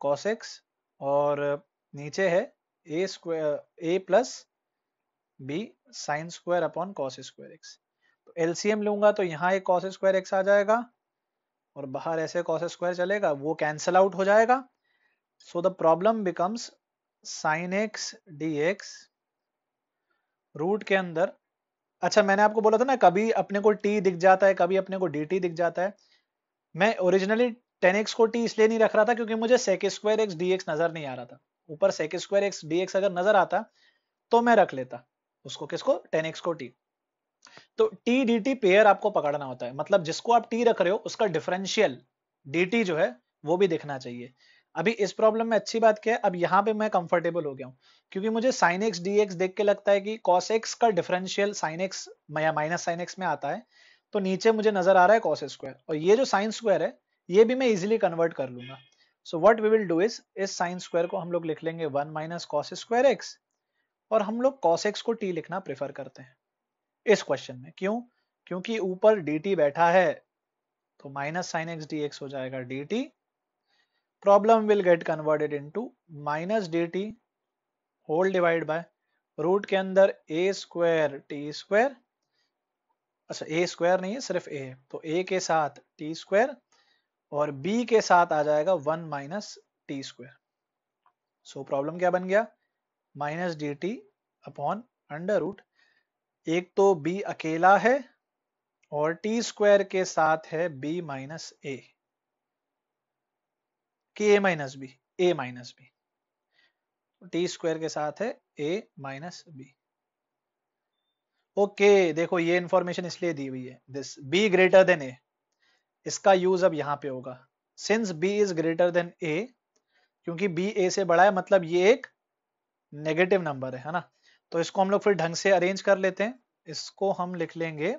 cos x और नीचे है a square a plus b sine square upon cos square x तो एलसीएम लूँगा तो यहाँ एक कॉस स्क्वायर एक्स आ जाएगा और बाहर ऐसे कॉस स्क्वायर चलेगा, वो कैंसल आउट हो जाएगा। So the problem becomes sine x d x root के अंदर। अच्छा मैंने आपको बोला था ना, कभी अपने को टी दिख जाता है, कभी अपने को डी टी दिख जाता है। मैं ओरिजिनली टेन एक्स को टी इसलिए नहीं रख रहा था क्योंकि मुझे sec square x d x नज़र नहीं आ रहा था। ऊपर sec square x d x अगर नज़र आता तो मैं रख लेता। उसको किसको? टेन एक्स को टी। तो टी डी टी पेयर आपको पकड़ना होता है। मतलब जिसको आप टी रख रहे हो, उसका डिफरेंशियल डी जो है, वो भी दिखना चाहिए। अभी इस प्रॉब्लम में अच्छी बात क्या है? अब यहाँ पे मैं कंफर्टेबल हो गया हूँ। क्योंकि मुझे साइन एक्स डी एक्स देख के लगता है कि कॉस एक्स का डिफरेंशियल साइन एक्स या माइनस साइन एक्स में आता है। तो नीचे मुझे नज़र आ रहा है कॉस स्क्वायर और ये जो साइन स्क्वायर है, ये भी मैं इजिली कन्वर्ट कर लूँगा। So what we will do is इस साइन स्क्वायर को हम लोग लिख लेंगे one minus cos square x और हम लोग कॉस एक्स को टी लिखना प्रेफर करते हैं। इस क्वेश्चन में, क्यों? क्योंकि ऊपर टी बैठा है तो माइनस साइन एक्स डी हो जाएगा t will get converted into minus d t whole divide by root के अंदर ए स्क्वायर टी स्क्वायर अच्छा ए स्क्वायर नहीं है, सिर्फ़ है। तो ए के साथ टी स्क्वायर और बी के साथ आ जाएगा one minus t square so problem क्या बन गया? Minus d t upon under root एक तो बी अकेला है और टी स्क्वायर के साथ है बी माइनस ए कि minus b a minus b t square के साथ है ए माइनस बी ओके देखो ये इंफॉर्मेशन इसलिए दी हुई है। This b greater than a इसका यूज़ अब यहाँ पे होगा। Since b is greater than a क्योंकि बी ए से बड़ा है मतलब ये एक नेगेटिव नंबर है है ना? तो इसको हम लोग फिर ढंग से अरेंज कर लेते हैं। इसको हम लिख लेंगे।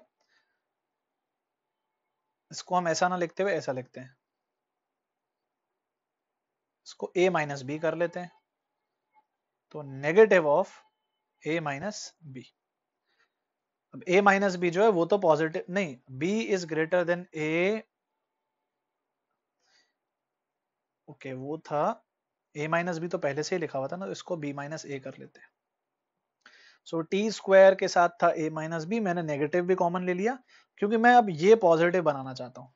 इसको हम ऐसा ना लिखते हुए ऐसा लिखते हैं। इसको a माइनस बी कर लेते हैं। तो negative of a minus b अब a माइनस बी जो है वो तो पॉजिटिव नहीं b is greater than a okay okay, वो था a माइनस बी तो पहले से ही लिखा हुआ था ना तो इसको बी माइनस ए कर लेते हैं। सो टी स्क्वायर के साथ था a माइनस बी मैंने नेगेटिव भी कॉमन ले लिया, क्योंकि मैं अब ये पॉजिटिव बनाना चाहता हूँ।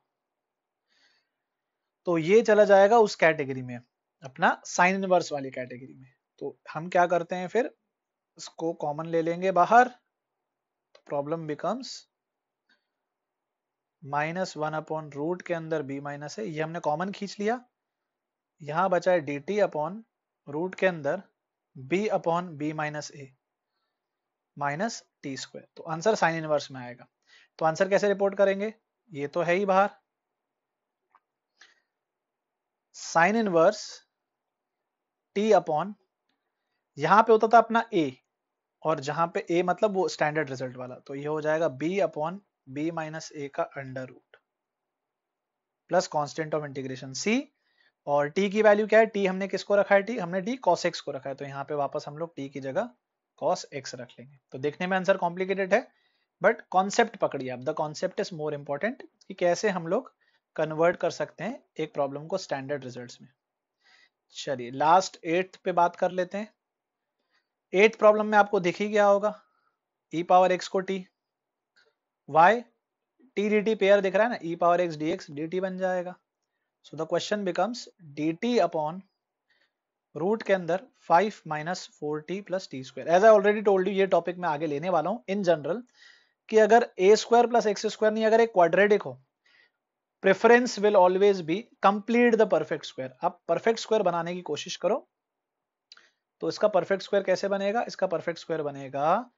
तो ये चला जाएगा उस कैटेगरी में, अपना साइन इनवर्स वाली कैटेगरी में। तो हम क्या करते हैं फिर? इसको कॉमन ले लेंगे बाहर तो problem becomes minus one upon root के अंदर बी माइनस है ये हमने कॉमन खींच लिया। यहाँ बचा है डी टी अपॉन रूट के अंदर b upon b minus a minus t square. तो आंसर साइन इनवर्स में आएगा। तो आंसर कैसे रिपोर्ट करेंगे? ये तो है ही बाहर। साइन इनवर्स टी अपॉन यहाँ पे होता था अपना ए, और जहाँ पे ए मतलब वो स्टैंडर्ड रिज़ल्ट वाला। तो ये हो जाएगा b upon b minus a का under root, plus constant of integration c और टी की वैल्यू क्या है? टी हमने किसको रखा है टी हमने टी कॉस एक्स को रखा है। तो यहाँ पे वापस हम लोग टी की जगह कॉस एक्स रख लेंगे। तो देखने में आंसर कॉम्प्लिकेटेड है बट कॉन्सेप्ट पकड़िए आप। The concept is more important कि कैसे हम लोग कन्वर्ट कर सकते हैं एक प्रॉब्लम को स्टैंडर्ड रिजल्ट्स में। चलिए लास्ट एट्थ पे बात कर लेते हैं। एट्थ प्रॉब्लम में आपको दिख ही गया होगा। ई पावर एक्स को t why t d t pair दिख रहा है ना? E power x d x d t बन जाएगा। The question becomes d t upon root के अंदर 5 minus four t plus t square as I already told you ये topic मैं आगे लेने वाला हूँ इन जनरल कि अगर a square plus x square नहीं, अगर एक क्वाड्रेटिक हो preference will always be complete the perfect square आप परफेक्ट स्क्वायर बनाने की कोशिश करो तो इसका परफेक्ट स्क्वायर कैसे बनेगा? इसका परफेक्ट स्क्वायर बनेगा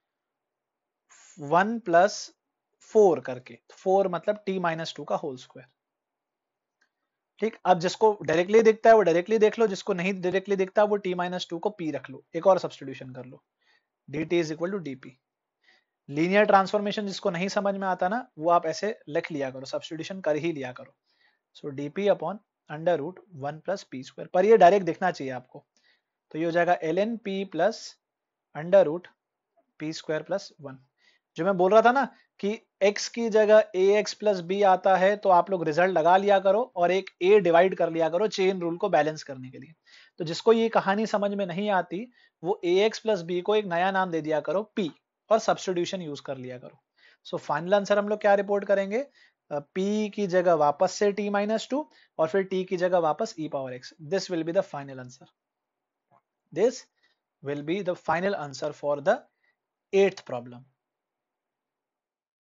वन प्लस फोर करके। फोर मतलब टी माइनस टू का होल स्क्वायर ठीक? अब जिसको डायरेक्टली दिखता है, वो डायरेक्टली देख लो। जिसको नहीं डायरेक्टली दिखता, वो टी माइनस टू को पी रख लो। एक और सब्सटीट्यूशन कर लो। D t is equal to d p linear transformation जिसको नहीं समझ में आता ना, वो आप ऐसे लिख लिया करो। सब्सटीट्यूशन कर ही लिया करो। So d p upon under root one plus p square पर ये डायरेक्ट दिखना चाहिए आपको। तो ये हो जाएगा L N P plus under root P square plus one जो मैं बोल रहा था ना कि x की जगह ए एक्स प्लस बी आता है तो आप लोग रिज़ल्ट लगा लिया करो और एक a डिवाइड कर लिया करो चेन रूल को बैलेंस करने के लिए। तो जिसको ये कहानी समझ में नहीं आती, वो ए एक्स प्लस बी को एक नया नाम दे दिया करो, p, और सब्सटीट्यूशन यूज़ कर लिया करो। सो फाइनल आंसर हम लोग क्या रिपोर्ट करेंगे? p की जगह वापस से t माइनस टू और फिर t की जगह वापस e power x this will be the final answer this will be the final answer for the eighth problem.